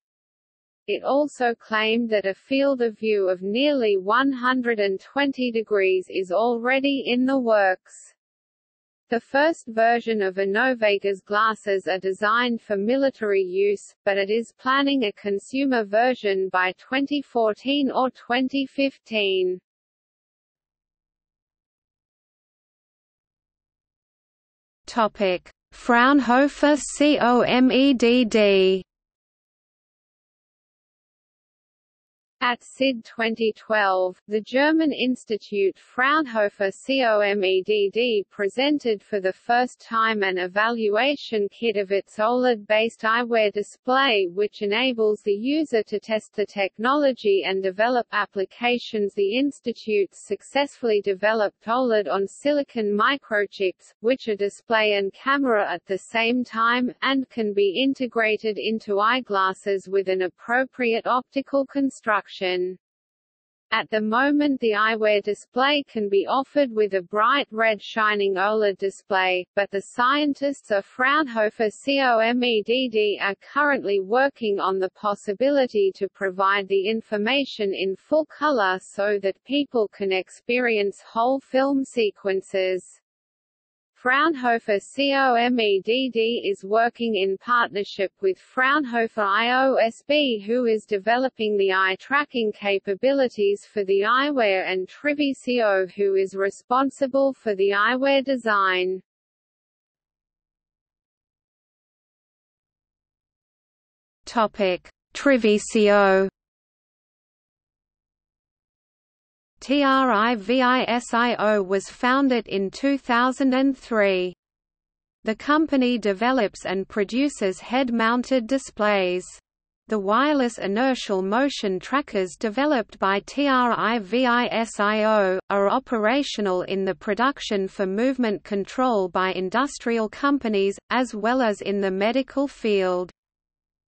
It also claimed that a field of view of nearly 120 degrees is already in the works. The first version of Innovega's glasses are designed for military use, but it is planning a consumer version by 2014 or 2015. Topic: Fraunhofer COMEDD At SID 2012, the German institute Fraunhofer COMEDD presented for the first time an evaluation kit of its OLED-based eyewear display which enables the user to test the technology and develop applications. The institute successfully developed OLED on silicon microchips, which are display and camera at the same time, and can be integrated into eyeglasses with an appropriate optical construction at the moment the eyewear display can be offered with a bright red shining OLED display, but the scientists of Fraunhofer COMEDD are currently working on the possibility to provide the information in full color so that people can experience whole film sequences. Fraunhofer COMEDD is working in partnership with Fraunhofer IOSB who is developing the eye tracking capabilities for the eyewear and Trivisio who is responsible for the eyewear design. Topic: TRIVISIO was founded in 2003. The company develops and produces head-mounted displays. The wireless inertial motion trackers developed by TRIVISIO, are operational in the production for movement control by industrial companies, as well as in the medical field.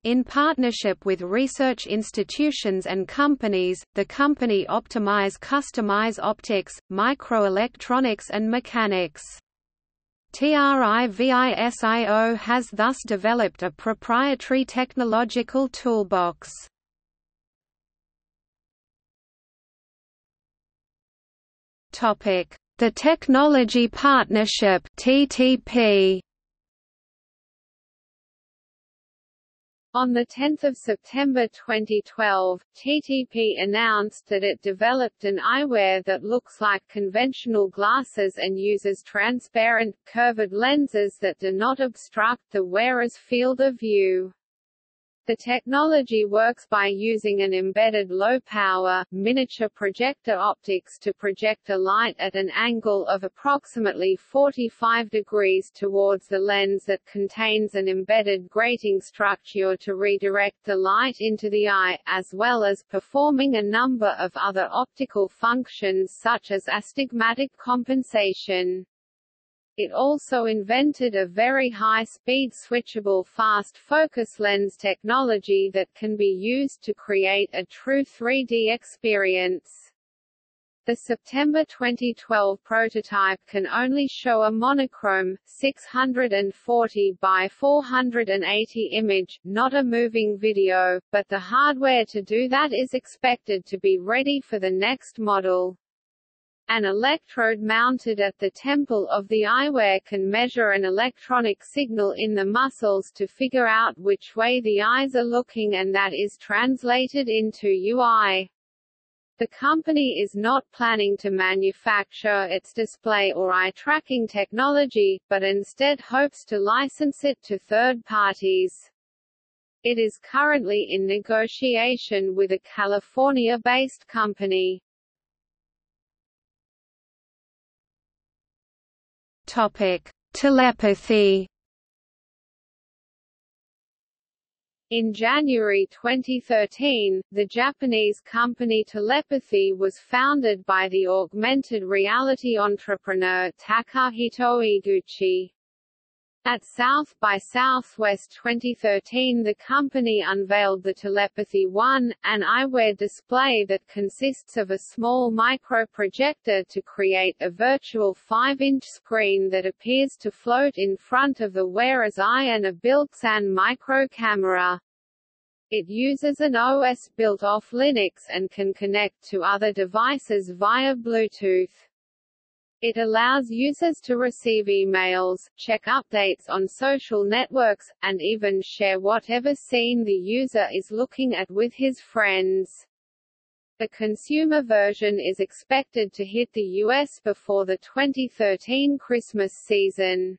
In partnership with research institutions and companies, the company optimize customize optics, microelectronics and mechanics. TRIVISIO has thus developed a proprietary technological toolbox. The Technology Partnership TTP On 10 September 2012, TTP announced that it developed an eyewear that looks like conventional glasses and uses transparent, curved lenses that do not obstruct the wearer's field of view. The technology works by using an embedded low-power, miniature projector optics to project a light at an angle of approximately 45 degrees towards the lens that contains an embedded grating structure to redirect the light into the eye, as well as performing a number of other optical functions such as astigmatic compensation. It also invented a very high-speed switchable fast focus lens technology that can be used to create a true 3D experience. The September 2012 prototype can only show a monochrome 640 by 480 image, not a moving video, but the hardware to do that is expected to be ready for the next model. An electrode mounted at the temple of the eyewear can measure an electronic signal in the muscles to figure out which way the eyes are looking and that is translated into UI. The company is not planning to manufacture its display or eye tracking technology, but instead hopes to license it to third parties. It is currently in negotiation with a California-based company. Topic: Telepathy In January 2013, the Japanese company Telepathy was founded by the augmented reality entrepreneur Takahito Iguchi. At South by Southwest 2013 the company unveiled the Telepathy One, an eyewear display that consists of a small microprojector to create a virtual 5-inch screen that appears to float in front of the wearer's eye and a built-in micro camera. It uses an OS built off Linux and can connect to other devices via Bluetooth. It allows users to receive emails, check updates on social networks, and even share whatever scene the user is looking at with his friends. The consumer version is expected to hit the US before the 2013 Christmas season.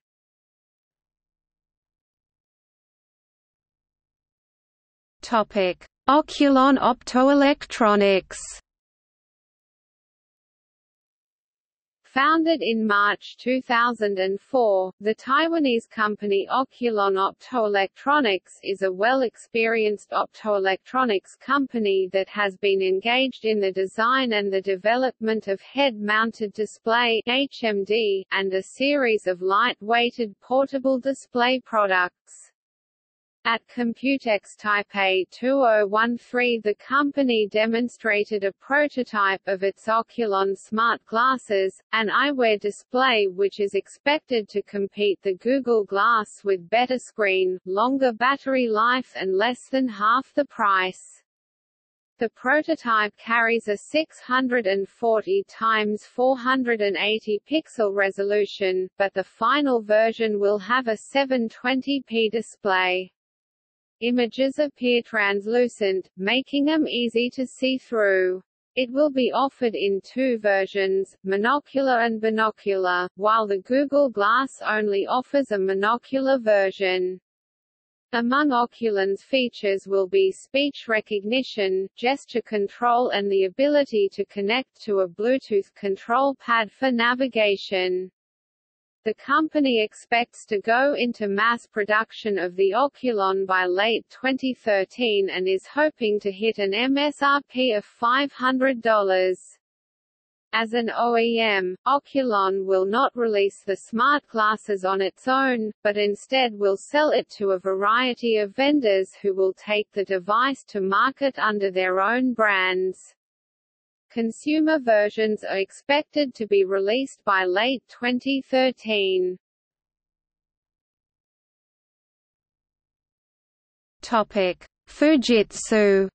Topic: Oculon Optoelectronics. Founded in March 2004, the Taiwanese company Oculon Optoelectronics is a well-experienced optoelectronics company that has been engaged in the design and the development of head-mounted display HMD, and a series of light-weighted portable display products. At Computex Taipei 2013 the company demonstrated a prototype of its Oculon smart glasses, an eyewear display which is expected to compete the Google Glass with better screen, longer battery life and less than half the price. The prototype carries a 640 x 480 pixel resolution, but the final version will have a 720p display. Images appear translucent, making them easy to see through. It will be offered in two versions, monocular and binocular, while the Google Glass only offers a monocular version. Among Oculon's features will be speech recognition, gesture control and the ability to connect to a Bluetooth control pad for navigation. The company expects to go into mass production of the Oculon by late 2013 and is hoping to hit an MSRP of $500. As an OEM, Oculon will not release the smart glasses on its own, but instead will sell it to a variety of vendors who will take the device to market under their own brands. Consumer versions are expected to be released by late 2013. Topic: Fujitsu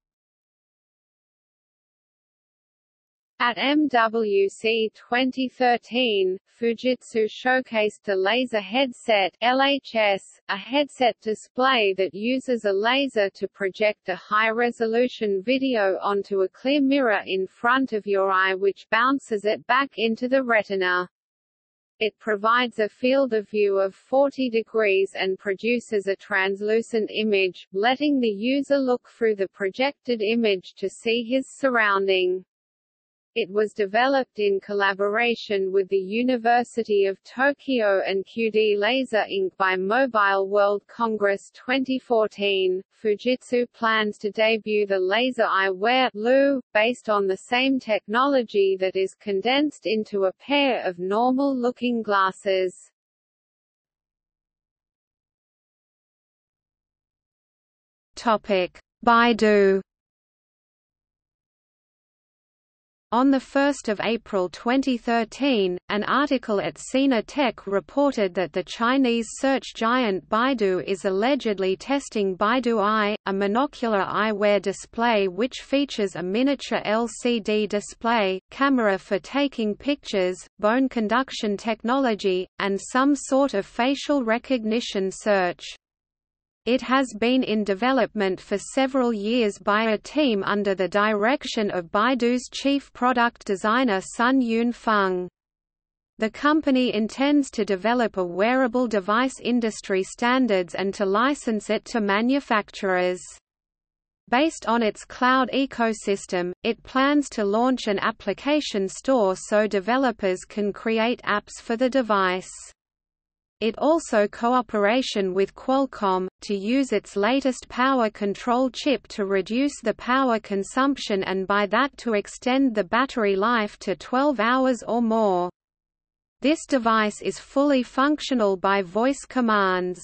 At MWC 2013, Fujitsu showcased the Laser Headset LHS, a headset display that uses a laser to project a high-resolution video onto a clear mirror in front of your eye which bounces it back into the retina. It provides a field of view of 40 degrees and produces a translucent image, letting the user look through the projected image to see his surrounding. It was developed in collaboration with the University of Tokyo and QD Laser Inc. by Mobile World Congress 2014. Fujitsu plans to debut the Laser Eyewear LU, based on the same technology that is condensed into a pair of normal-looking glasses. Topic: Baidu On 1 April 2013, an article at Sina Tech reported that the Chinese search giant Baidu is allegedly testing Baidu Eye, a monocular eyewear display which features a miniature LCD display, camera for taking pictures, bone conduction technology, and some sort of facial recognition search. It has been in development for several years by a team under the direction of Baidu's chief product designer Sun Yun-feng. The company intends to develop a wearable device industry standards and to license it to manufacturers. Based on its cloud ecosystem, it plans to launch an application store so developers can create apps for the device. It also cooperation with Qualcomm, to use its latest power control chip to reduce the power consumption and by that to extend the battery life to 12 hours or more. This device is fully functional by voice commands.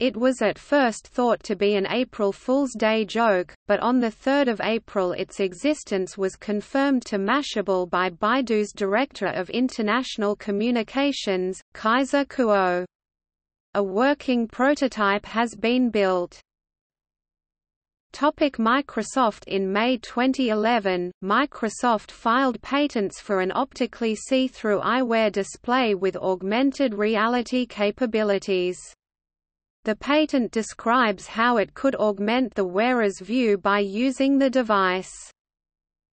It was at first thought to be an April Fool's Day joke, but on 3 April its existence was confirmed to Mashable by Baidu's Director of International Communications, Kaiser Kuo. A working prototype has been built. Topic Microsoft In May 2011, Microsoft filed patents for an optically see-through eyewear display with augmented reality capabilities. The patent describes how it could augment the wearer's view by using the device.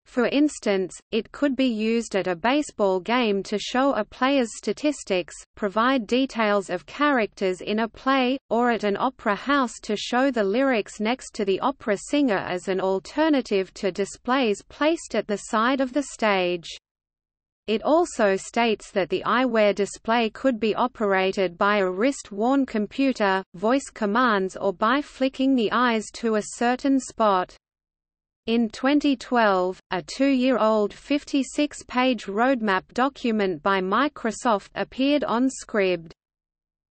For instance, it could be used at a baseball game to show a player's statistics, provide details of characters in a play, or at an opera house to show the lyrics next to the opera singer as an alternative to displays placed at the side of the stage. It also states that the eyewear display could be operated by a wrist-worn computer, voice commands or by flicking the eyes to a certain spot. In 2012, a two-year-old 56-page roadmap document by Microsoft appeared on Scribd.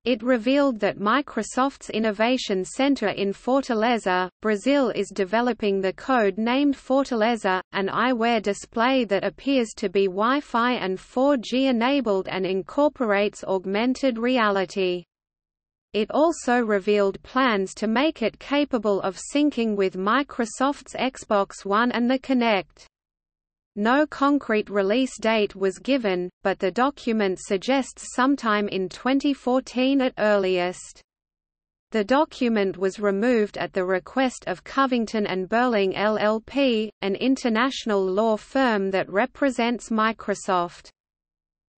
It revealed that Microsoft's Innovation Center in Fortaleza, Brazil is developing the code named Fortaleza, an eyewear display that appears to be Wi-Fi and 4G enabled and incorporates augmented reality. It also revealed plans to make it capable of syncing with Microsoft's Xbox One and the Kinect. No concrete release date was given, but the document suggests sometime in 2014 at earliest. The document was removed at the request of Covington and Burling LLP, an international law firm that represents Microsoft.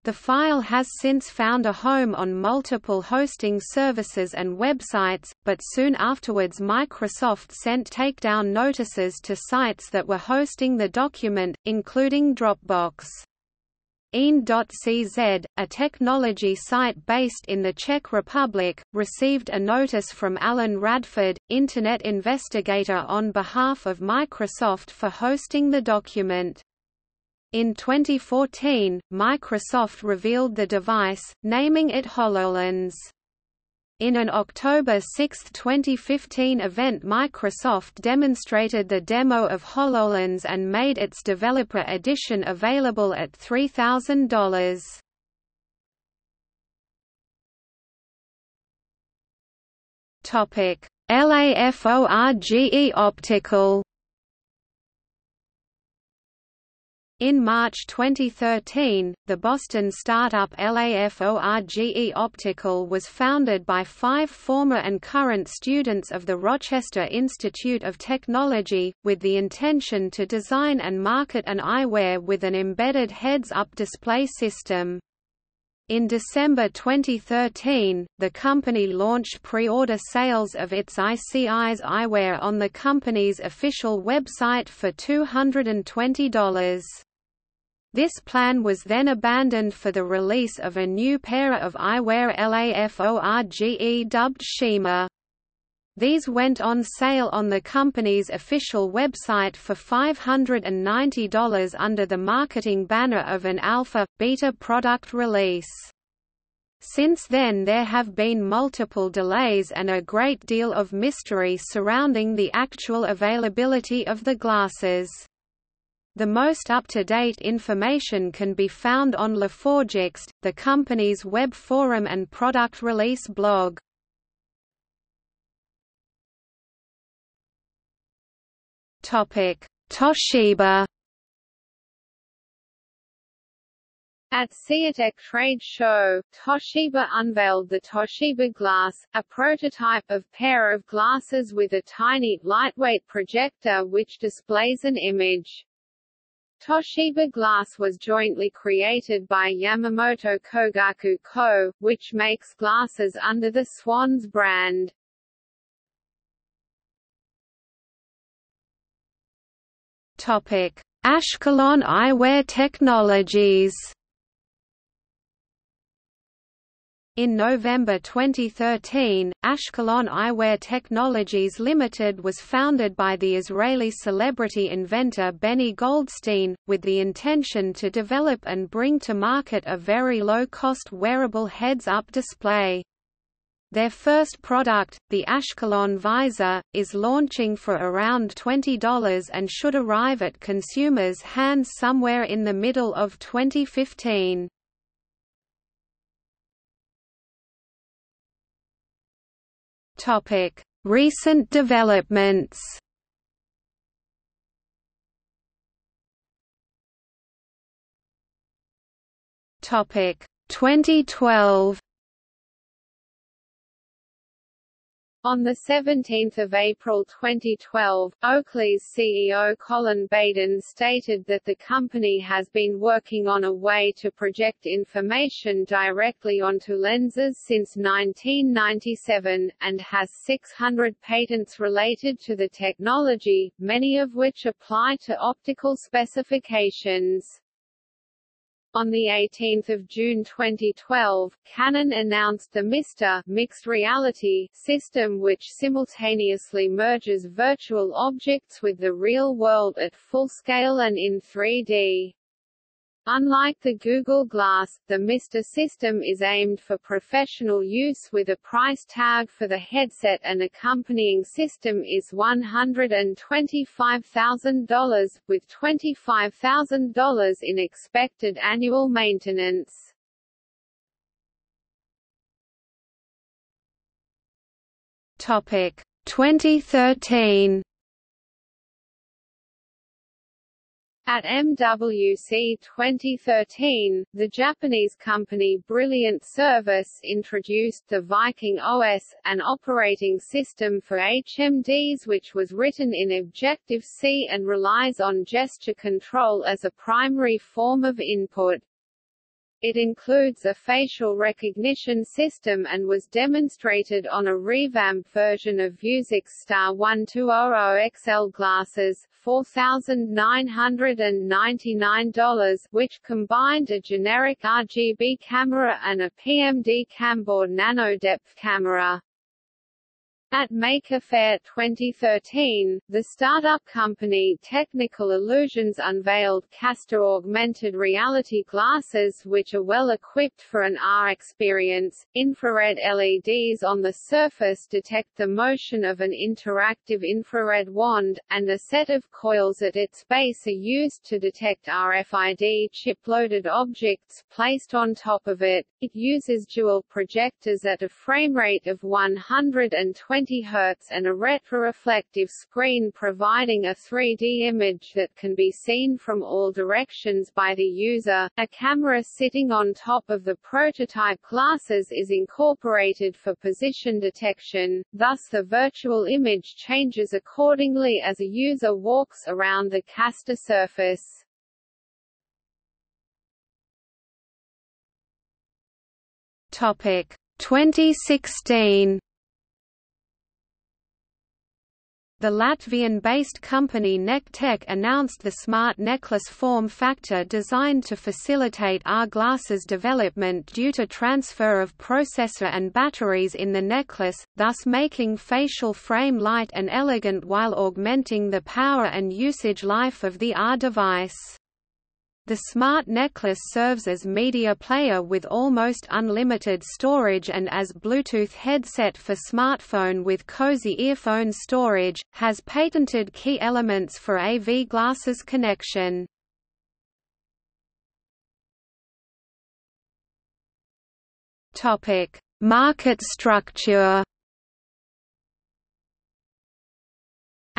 The file has since found a home on multiple hosting services and websites, but soon afterwards Microsoft sent takedown notices to sites that were hosting the document, including Dropbox. Een.cz, a technology site based in the Czech Republic, received a notice from Alan Radford, Internet investigator on behalf of Microsoft for hosting the document. In 2014, Microsoft revealed the device, naming it HoloLens. In an October 6, 2015 event Microsoft demonstrated the demo of HoloLens and made its developer edition available at $3,000. LAFORGE Optical In March 2013, the Boston startup LAFORGE Optical was founded by five former and current students of the Rochester Institute of Technology, with the intention to design and market an eyewear with an embedded heads-up display system. In December 2013, the company launched pre-order sales of its ICI's eyewear on the company's official website for $220. This plan was then abandoned for the release of a new pair of eyewear LAFORGE dubbed Shima. These went on sale on the company's official website for $590 under the marketing banner of an alpha, beta product release. Since then there have been multiple delays and a great deal of mystery surrounding the actual availability of the glasses. The most up-to-date information can be found on LaForgeX, the company's web forum and product release blog. Toshiba At CEATEC trade show, Toshiba unveiled the Toshiba Glass, a prototype of pair of glasses with a tiny, lightweight projector which displays an image. Toshiba Glass was jointly created by Yamamoto Kogaku Co., which makes glasses under the Swans brand. Topic: Ashkelon Eyewear Technologies In November 2013, Ashkelon Eyewear Technologies Limited was founded by the Israeli celebrity inventor Benny Goldstein, with the intention to develop and bring to market a very low-cost wearable heads-up display. Their first product, the Ashkelon Visor, is launching for around $20 and should arrive at consumers' hands somewhere in the middle of 2015. Topic: Recent developments. Topic: 2012. On 17 April 2012, Oakley's CEO Colin Baden stated that the company has been working on a way to project information directly onto lenses since 1997, and has 600 patents related to the technology, many of which apply to optical specifications. On 18 June 2012, Canon announced the MISTA mixed reality system which simultaneously merges virtual objects with the real world at full scale and in 3D. Unlike the Google Glass, the Mister system is aimed for professional use with a price tag for the headset and accompanying system is $125,000, with $25,000 in expected annual maintenance. Topic 2013 At MWC 2013, the Japanese company Brilliant Service introduced the Viking OS, an operating system for HMDs which was written in Objective-C and relies on gesture control as a primary form of input. It includes a facial recognition system and was demonstrated on a revamped version of Vuzix Star 1200 XL glasses, $4,999 which combined a generic RGB camera and a PMD camboard nano-depth camera. At Maker Faire 2013, the startup company Technical Illusions unveiled CastAR augmented reality glasses which are well equipped for an AR experience. Infrared LEDs on the surface detect the motion of an interactive infrared wand, and a set of coils at its base are used to detect RFID chip-loaded objects placed on top of it. It uses dual projectors at a frame rate of 120 20 Hz and a retroreflective screen providing a 3D image that can be seen from all directions by the user. A camera sitting on top of the prototype glasses is incorporated for position detection, thus the virtual image changes accordingly as a user walks around the CastAR surface. Topic 2016 The Latvian-based company Nectec announced the smart necklace form factor designed to facilitate AR glasses development due to transfer of processor and batteries in the necklace, thus making facial frame light and elegant while augmenting the power and usage life of the AR device. The Smart Necklace serves as media player with almost unlimited storage and as Bluetooth headset for smartphone with cozy earphone storage, has patented key elements for AV glasses connection. Market structure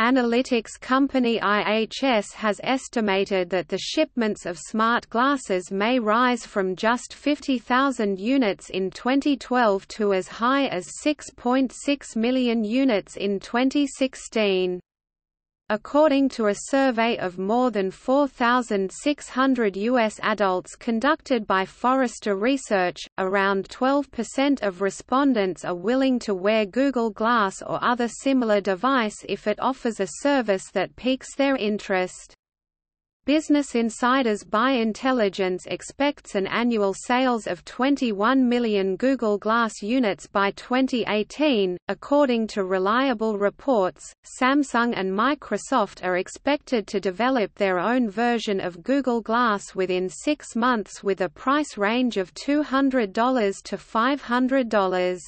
Analytics company IHS has estimated that the shipments of smart glasses may rise from just 50,000 units in 2012 to as high as 6.6 million units in 2016. According to a survey of more than 4,600 U.S. adults conducted by Forrester Research, around 12% of respondents are willing to wear Google Glass or other similar device if it offers a service that piques their interest. Business Insider's BI Intelligence expects an annual sales of 21 million Google Glass units by 2018. According to reliable reports, Samsung and Microsoft are expected to develop their own version of Google Glass within six months with a price range of $200 to $500.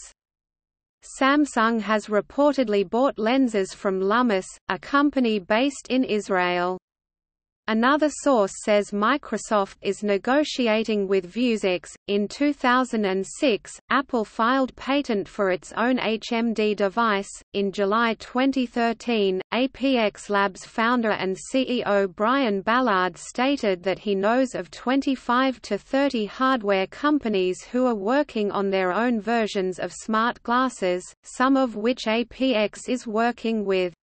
Samsung has reportedly bought lenses from Lumus, a company based in Israel. Another source says Microsoft is negotiating with Vuzix. In 2006, Apple filed patent for its own HMD device. In July 2013, APX Labs founder and CEO Brian Ballard stated that he knows of 25 to 30 hardware companies who are working on their own versions of smart glasses, some of which APX is working with.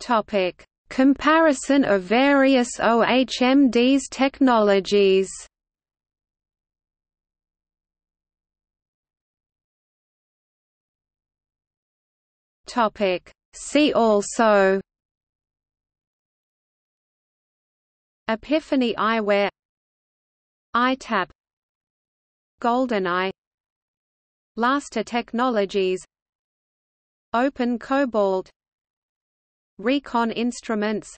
Topic: Comparison of various OHMDs technologies. Topic: See also. Epiphany eyewear. EyeTap Golden-i. Laster Technologies. Open Cobalt Recon Instruments.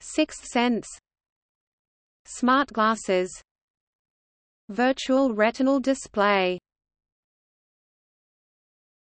Sixth Sense. Smart glasses. Virtual retinal display